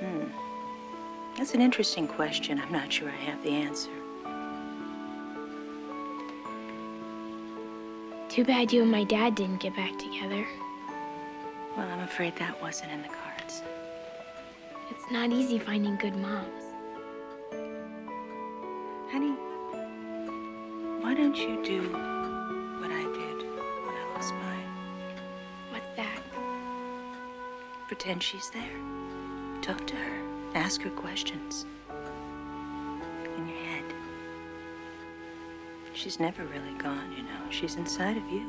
Hmm. That's an interesting question. I'm not sure I have the answer. Too bad you and my dad didn't get back together. Well, I'm afraid that wasn't in the cards. It's not easy finding good moms. Honey, why don't you do what I did when I lost mine? What's that? Pretend she's there. Talk to her. Ask her questions. She's never really gone, you know. She's inside of you.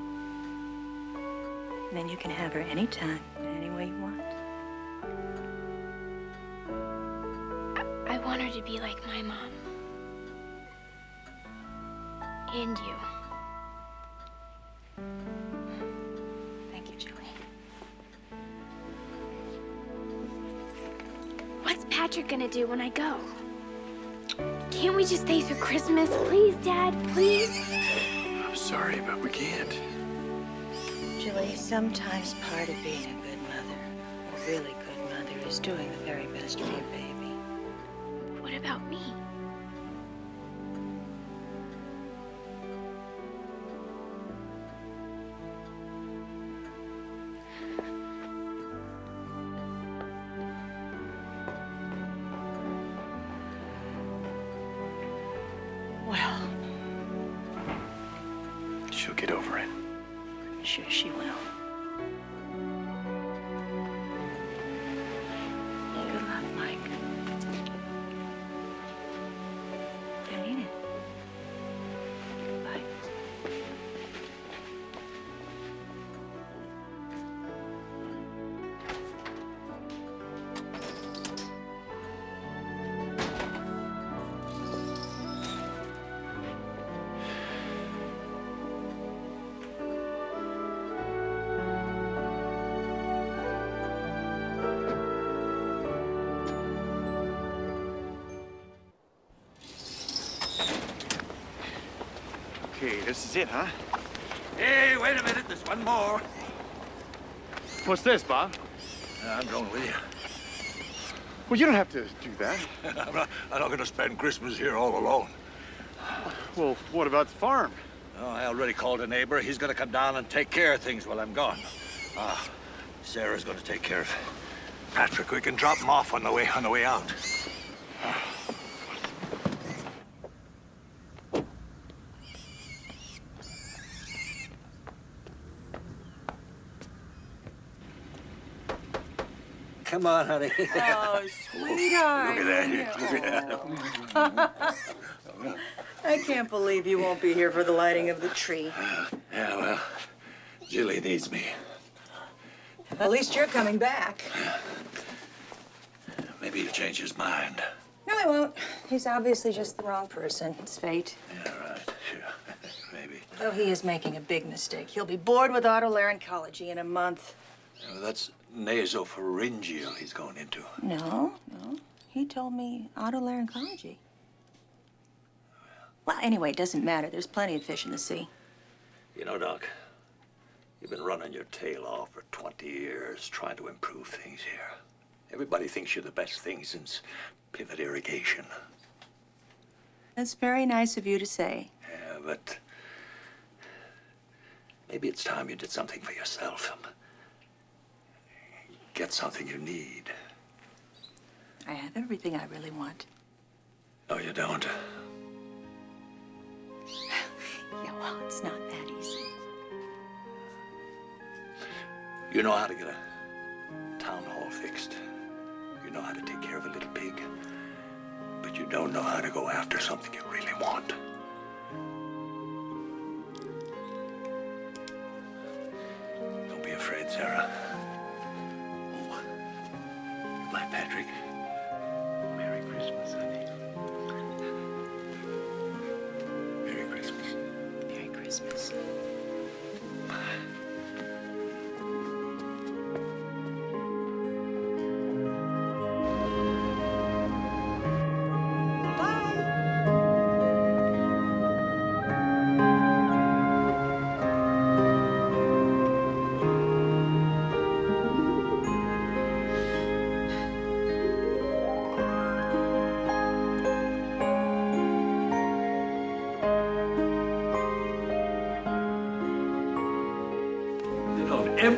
And then you can have her anytime, any way you want. I want her to be like my mom. And you. Thank you, Julie. What's Patrick gonna do when I go? Can't we just stay through Christmas? Please, Dad, please? I'm sorry, but we can't. Julie, sometimes part of being a good mother, a really good mother, is doing the very best for your baby. What about me? Is it, huh? Hey, wait a minute. There's one more. What's this, Bob? I'm going with you. Well, you don't have to do that. I'm not, I'm not going to spend Christmas here all alone. Well, what about the farm? Oh, I already called a neighbor. He's going to come down and take care of things while I'm gone. Ah, Sarah's going to take care of Patrick. We can drop him off on the way on the way out. Come on, honey. Oh, sweetheart. Look at that. Look. I can't believe you won't be here for the lighting of the tree. Yeah, well, Julie needs me. At least you're coming back. Maybe he'll change his mind. No, he won't. He's obviously just the wrong person. It's fate. Yeah, right. Sure. Maybe. Though he is making a big mistake. He'll be bored with otolaryngology in a month. Uh, that's nasopharyngeal he's going into. No, no. He told me otolaryngology. Well, anyway, it doesn't matter. There's plenty of fish in the sea. You know, Doc, you've been running your tail off for 20 years trying to improve things here. Everybody thinks you're the best thing since pivot irrigation. That's very nice of you to say. Yeah, but maybe it's time you did something for yourself. Get something you need. I have everything I really want. No, you don't. Yeah, well, it's not that easy. You know how to get a town hall fixed. You know how to take care of a little pig. But you don't know how to go after something you really want. Don't be afraid, Sarah. Patrick.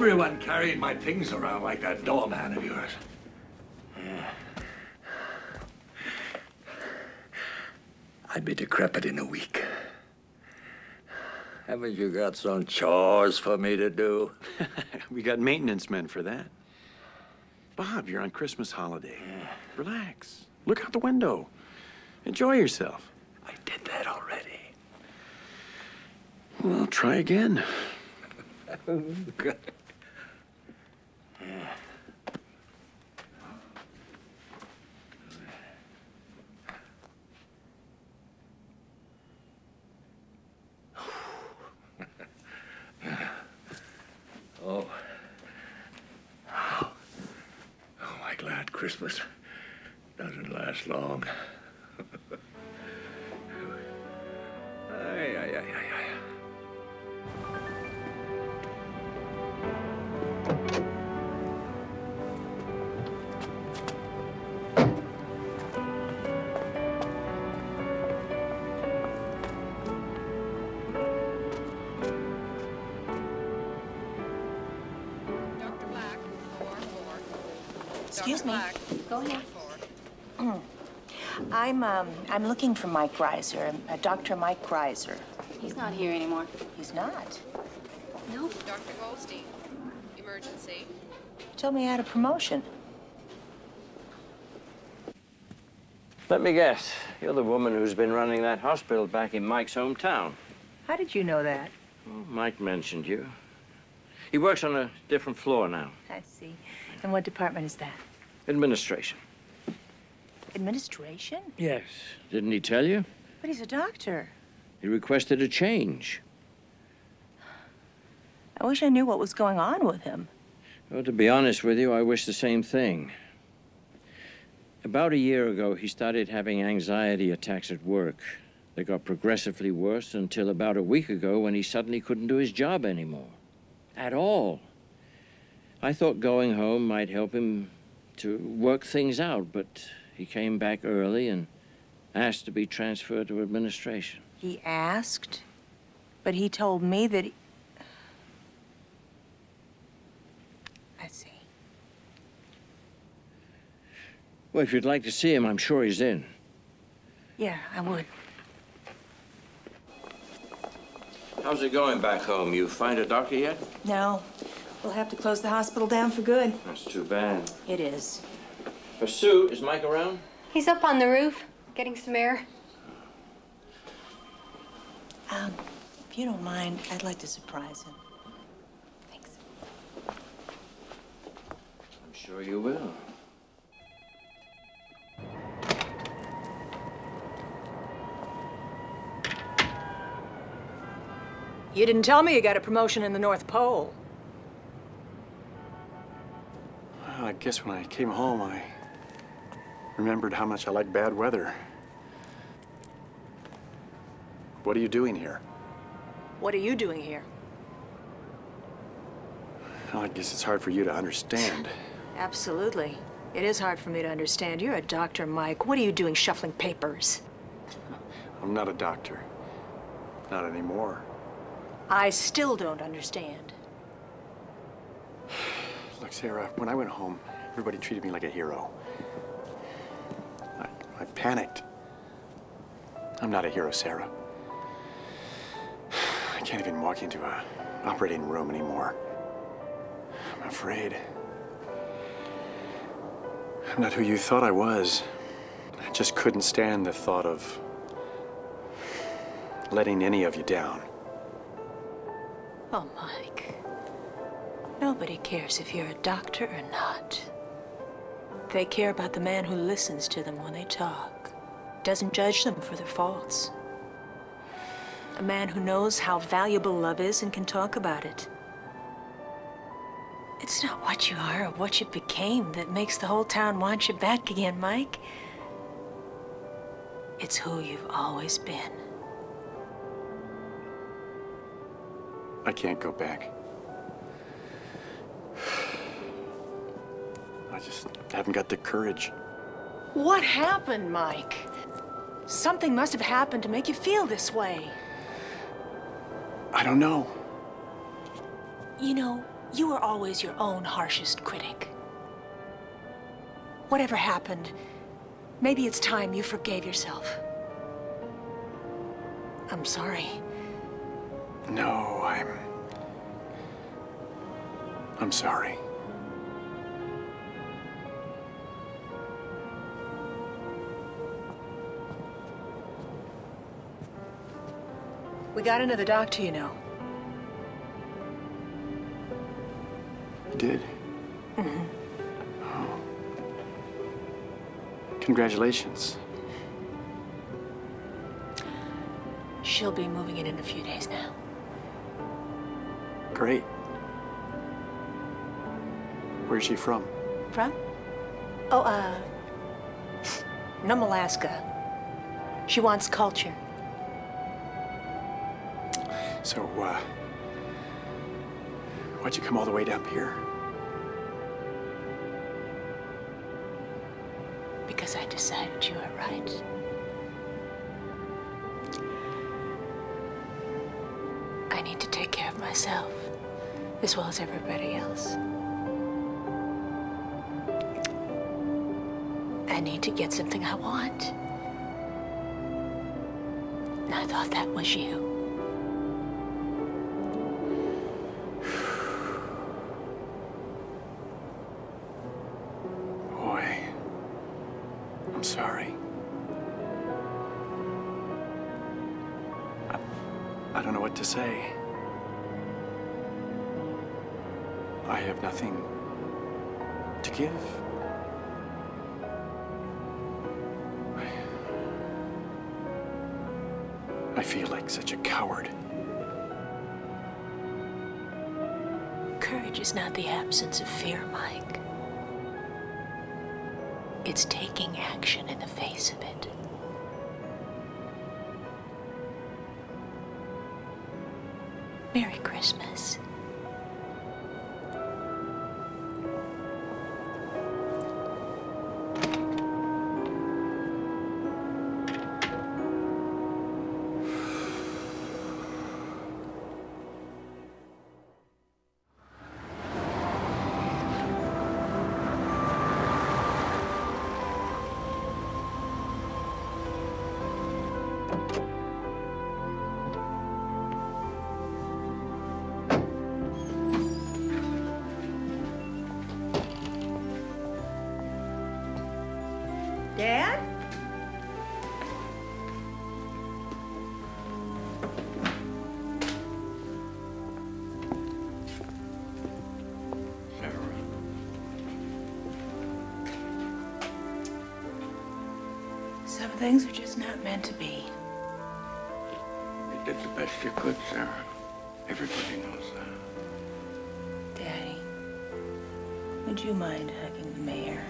Everyone carried my things around like that doorman of yours. I'd be decrepit in a week. Haven't you got some chores for me to do? we got maintenance men for that. Bob, you're on Christmas holiday. Relax. Look out the window. Enjoy yourself. I did that already. Well, try again. Oh. I'm, um, I'm looking for Mike Reiser, uh, Dr. Mike Reiser. He's not here anymore. He's not. Nope. Dr. Goldstein, emergency. Tell me I had a promotion. Let me guess. You're the woman who's been running that hospital back in Mike's hometown. How did you know that? Well, Mike mentioned you. He works on a different floor now. I see. And what department is that? Administration. Administration? Yes. Didn't he tell you? But he's a doctor. He requested a change. I wish I knew what was going on with him. Well, to be honest with you, I wish the same thing. About a year ago, he started having anxiety attacks at work. They got progressively worse until about a week ago when he suddenly couldn't do his job anymore. At all. I thought going home might help him to work things out, but he came back early and asked to be transferred to administration. He asked, but he told me that he... I see. Well, if you'd like to see him, I'm sure he's in. Yeah, I would. How's it going back home? You find a doctor yet? No, we'll have to close the hospital down for good. That's too bad. It is. For Sue, is Mike around? He's up on the roof, getting some air. Um, if you don't mind, I'd like to surprise him. Thanks. I'm sure you will. You didn't tell me you got a promotion in the North Pole. Well, I guess when I came home, I remembered how much I like bad weather. What are you doing here? What are you doing here? Well, I guess it's hard for you to understand. Absolutely. It is hard for me to understand. You're a doctor, Mike. What are you doing shuffling papers? I'm not a doctor. Not anymore. I still don't understand. Look, Sarah, when I went home, everybody treated me like a hero. I, panicked. I'm not a hero, Sarah. I can't even walk into a operating room anymore. I'm afraid. I'm not who you thought I was. I just couldn't stand the thought of letting any of you down. Oh, Mike. Nobody cares if you're a doctor or not. They care about the man who listens to them when they talk, doesn't judge them for their faults. A man who knows how valuable love is and can talk about it. It's not what you are or what you became that makes the whole town want you back again, Mike. It's who you've always been. I can't go back. I just haven't got the courage. What happened, Mike? Something must have happened to make you feel this way. I don't know. You know, you were always your own harshest critic. Whatever happened, maybe it's time you forgave yourself. I'm sorry. No, I'm. I'm sorry. We got another doctor, you know. You did? Mm-hmm. Oh. Congratulations. She'll be moving in in a few days now. Great. Where's she from? From? Oh, uh, Nome, Alaska. She wants culture. So, uh, why'd you come all the way down here? Because I decided you were right. I need to take care of myself, as well as everybody else. I need to get something I want. And I thought that was you. Of fear, Mike. It's taking action in the face of it. Things are just not meant to be. You did the best you could, Sarah. Everybody knows that. Daddy, would you mind hugging the mayor?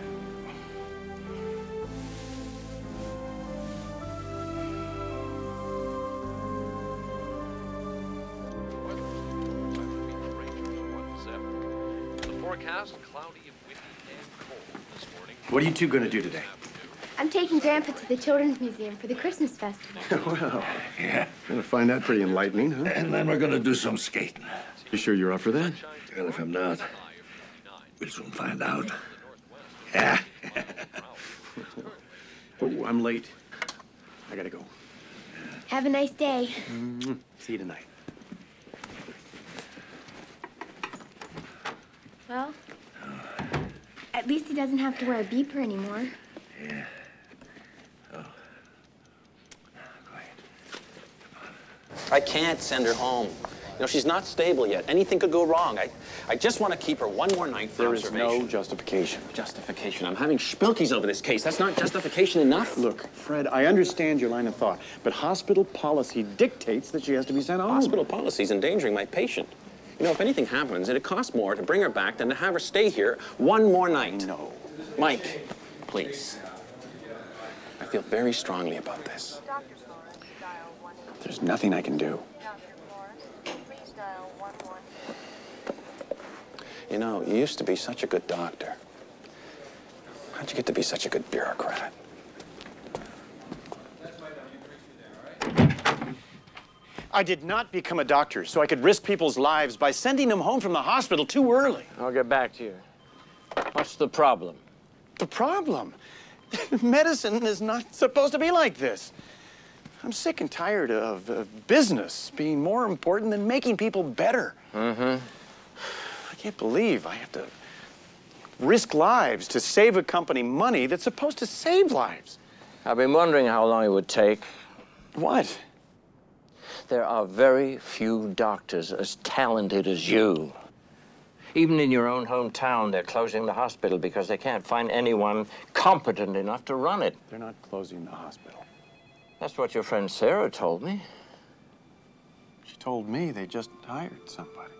The forecast cloudy, windy, and cold this morning. What are you two gonna do today? I'm taking Grandpa to the Children's Museum for the Christmas festival. well, yeah. Gonna find that pretty enlightening, huh? And then we're gonna do some skating. You sure you're up for that? And if I'm not, we'll soon find out. Yeah. Oh, I'm late. I gotta go. Have a nice day. Mm-hmm. See you tonight. Well, at least he doesn't have to wear a beeper anymore. Yeah. I can't send her home. You know, she's not stable yet. Anything could go wrong. I, I just want to keep her one more night for There is observation. no justification. Justification. I'm having spilkies over this case. That's not justification enough. Look, Fred, I understand your line of thought, but hospital policy dictates that she has to be sent home. Hospital policy is endangering my patient. You know, if anything happens, it'd cost more to bring her back than to have her stay here one more night. No. Mike, please. I feel very strongly about this. There's nothing I can do. You know, you used to be such a good doctor. How'd you get to be such a good bureaucrat? I did not become a doctor so I could risk people's lives by sending them home from the hospital too early. I'll get back to you. What's the problem? The problem? Medicine is not supposed to be like this. I'm sick and tired of, of business being more important than making people better. Mm-hmm. I can't believe I have to risk lives to save a company money that's supposed to save lives. I've been wondering how long it would take. What? There are very few doctors as talented as you. Even in your own hometown, they're closing the hospital because they can't find anyone competent enough to run it. They're not closing the hospital. That's what your friend Sarah told me. She told me they just hired somebody.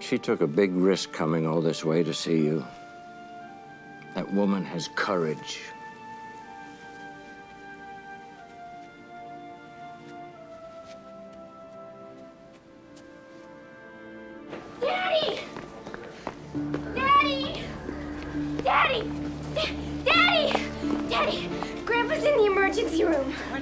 She took a big risk coming all this way to see you. That woman has courage.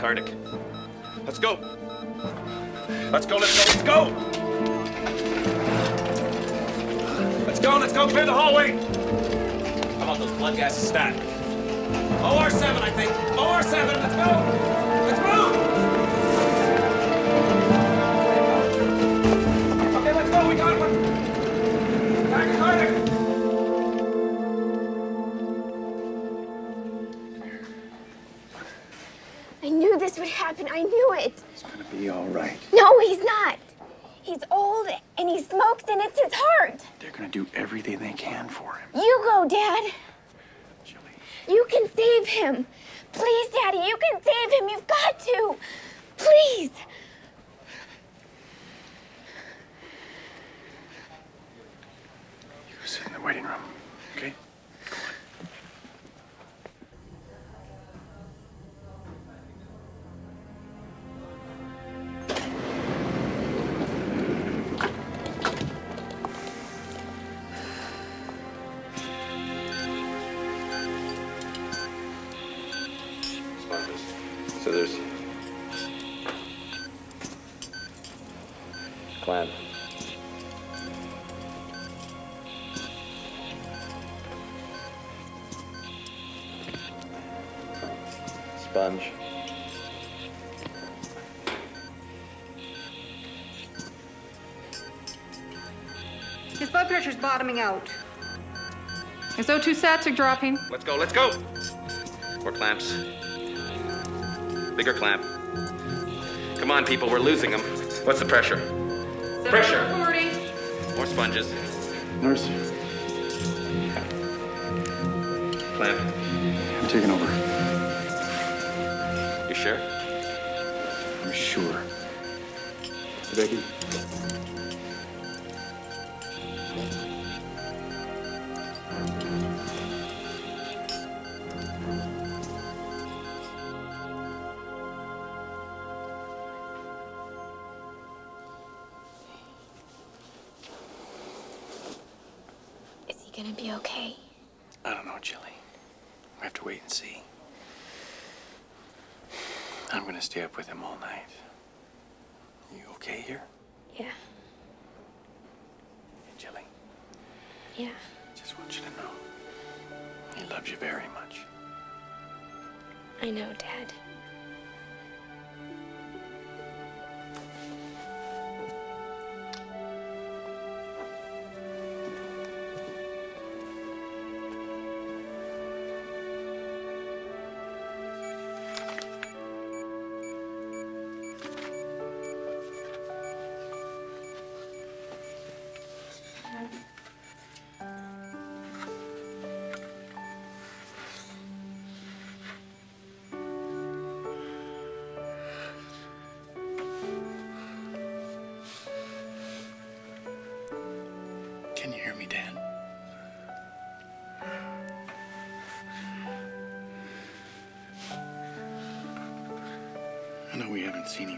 Tachycardic. Let's go. Let's go, let's go, let's go! Let's go, let's go, clear the hallway! How about those blood gases stat? OR7, I think. OR7, let's go! Sponge. His blood pressure's bottoming out. His O2 sats are dropping. Let's go, let's go! More clamps. Bigger clamp. Come on, people, we're losing them. What's the pressure? Pressure! 40. More sponges. Nurse, Clamp. I'm taking over. Sure? I'm sure. Becky?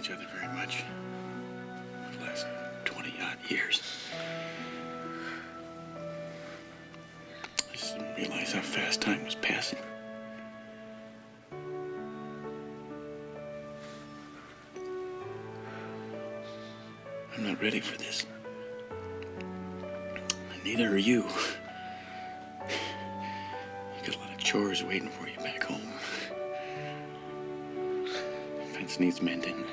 each other very much for the last 20 odd years. I just didn't realize how fast time was passing. I'm not ready for this. And neither are you. You got a lot of chores waiting for you back home. Fence needs mending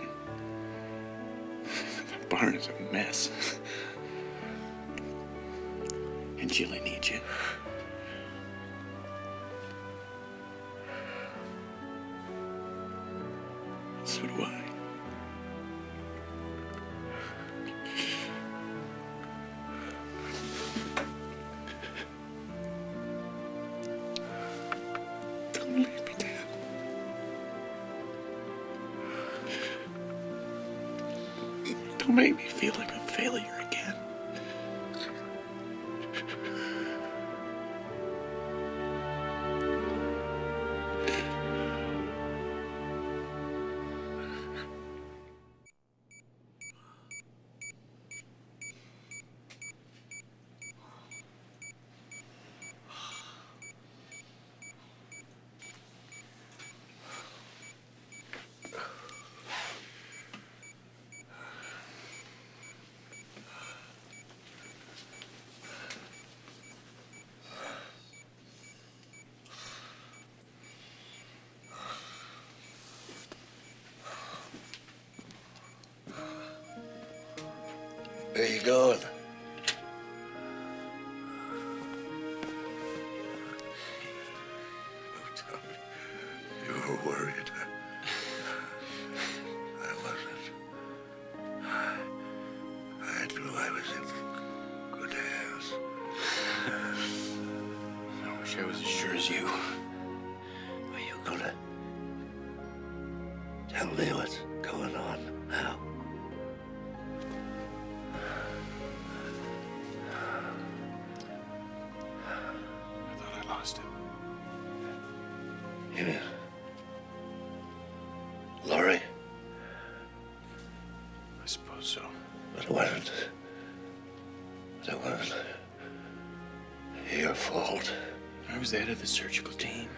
barn is a mess. and Julie needs you. made me feel like a failure. I was in good hands. I wish I was as sure as you. was the head of the surgical team.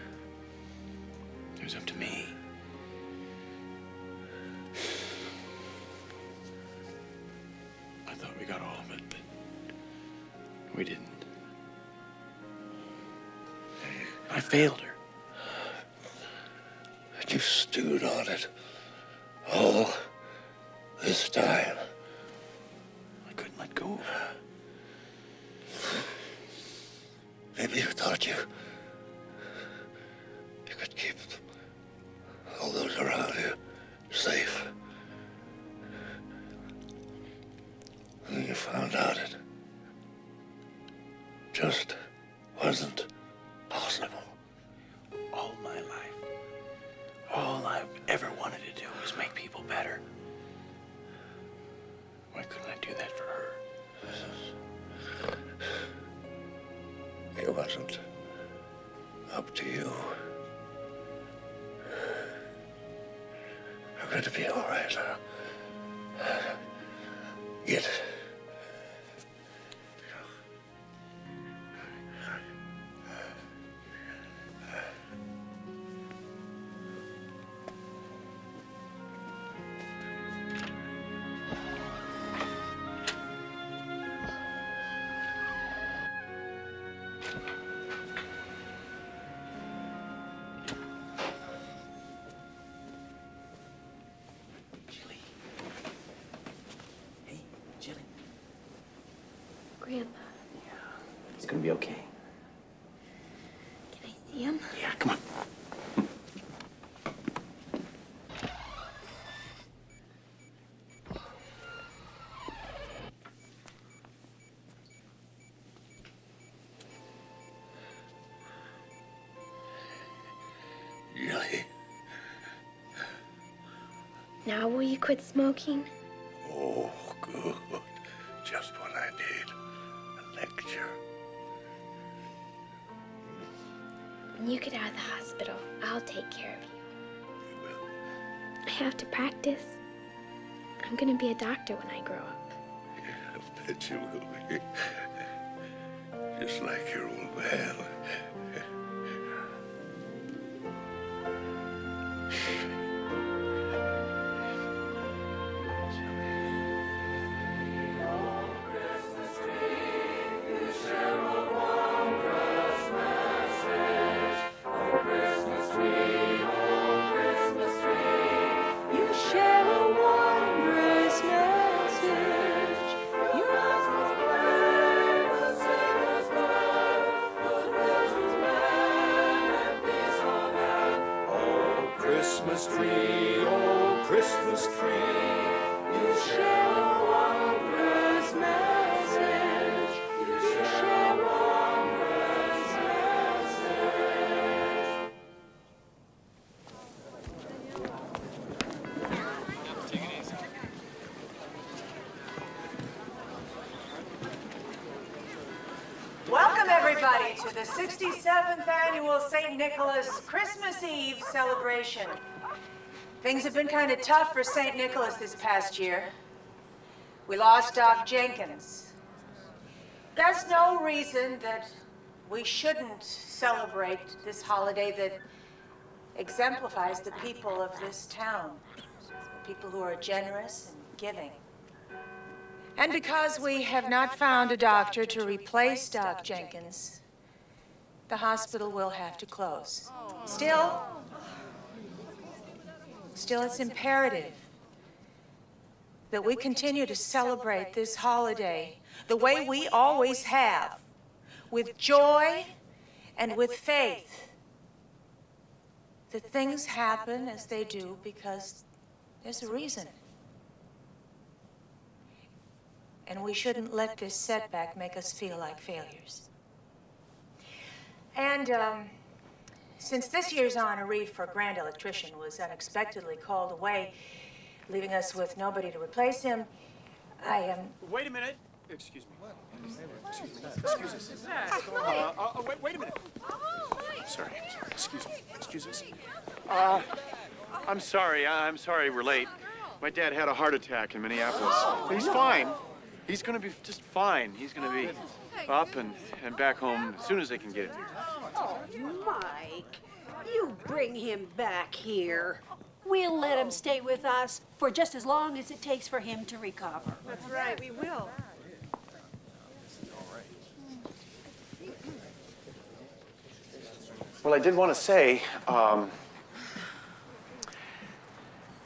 it. Gonna be okay. can I see him? Yeah, come on. Jilly. Now will you quit smoking? Take care of you. You will. I have to practice. I'm gonna be a doctor when I grow up. Yeah, I bet you will be. Just like your old man. Things have been kind of tough for St. Nicholas this past year. We lost Doc Jenkins. That's no reason that we shouldn't celebrate this holiday that exemplifies the people of this town. People who are generous and giving. And because we have not found a doctor to replace Doc Jenkins, the hospital will have to close. Still, still it's imperative that we continue to celebrate this holiday the way we always have, with joy and with faith. That things happen as they do because there's a reason. And we shouldn't let this setback make us feel like failures. And um, since this year's honoree for Grand Electrician was unexpectedly called away, leaving us with nobody to replace him, I am. Wait a minute. Excuse me. Excuse me. Excuse us. Uh, uh, wait, wait a minute. I'm sorry. I'm sorry. Excuse me. Excuse us. Uh, I'm sorry. I- I'm sorry we're late. My dad had a heart attack in Minneapolis. But he's fine. He's gonna be just fine. He's gonna be up and, and back home as soon as they can get him here. Oh, Mike, you bring him back here. We'll let him stay with us for just as long as it takes for him to recover. That's right, we will. Well, I did want to say, um,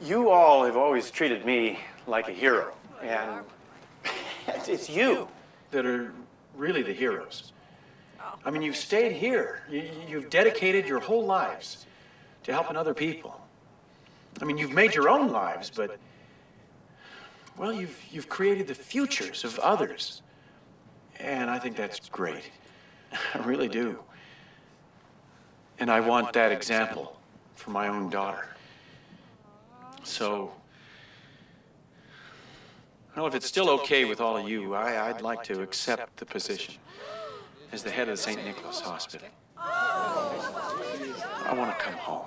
you all have always treated me like a hero, and it's you that are really the heroes. I mean, you've stayed here. You, you've dedicated your whole lives to helping other people. I mean, you've made your own lives, but well, you've you've created the futures of others, and I think that's great. I really do. And I want that example for my own daughter. So, well, if it's still okay with all of you, I, I'd like to accept the position as the head of the St. Nicholas Hospital. I want to come home.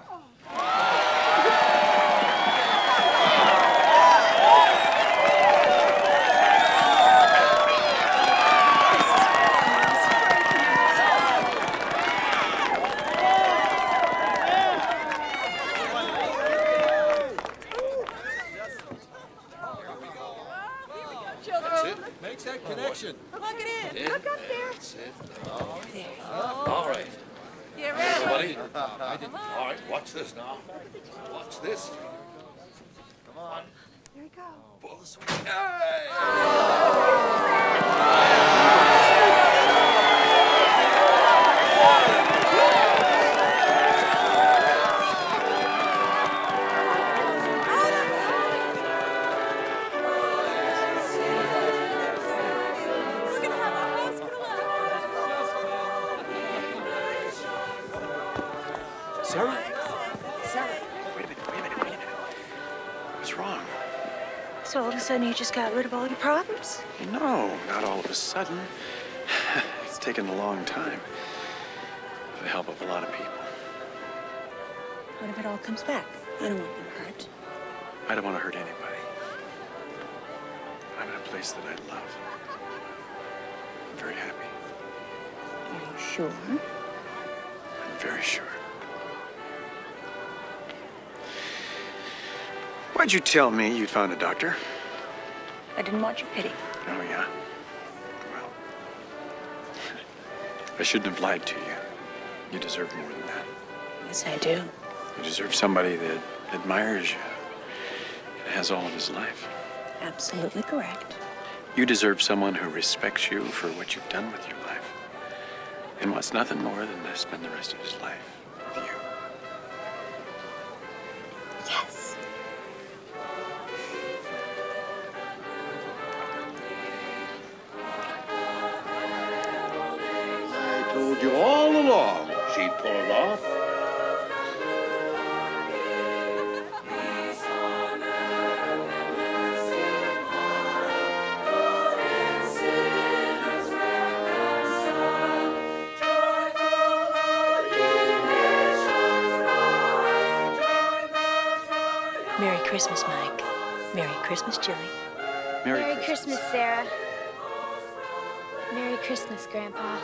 That's it. Makes that connection. Plug it in. Yeah, Look up there. That's it. All right. Get Everybody. ready. I didn't. All right, watch this now. Watch this. Come on. Here we go. Pull way. Hey! Wait a minute, wait a minute, wait a minute. What's wrong? So all of a sudden you just got rid of all your problems? No, not all of a sudden. it's taken a long time. With the help of a lot of people. What if it all comes back? I don't want them hurt. I don't want to hurt anybody. I'm in a place that I love. I'm very happy. Are you sure? I'm very sure. Why'd you tell me you'd found a doctor? I didn't want your pity. Oh, yeah? Well, I shouldn't have lied to you. You deserve more than that. Yes, I do. You deserve somebody that admires you and has all of his life. Absolutely correct. You deserve someone who respects you for what you've done with your life and wants nothing more than to spend the rest of his life Christmas, Mike. Merry Christmas, Jilly. Merry, Merry Christmas, Sarah. Merry Christmas, Grandpa.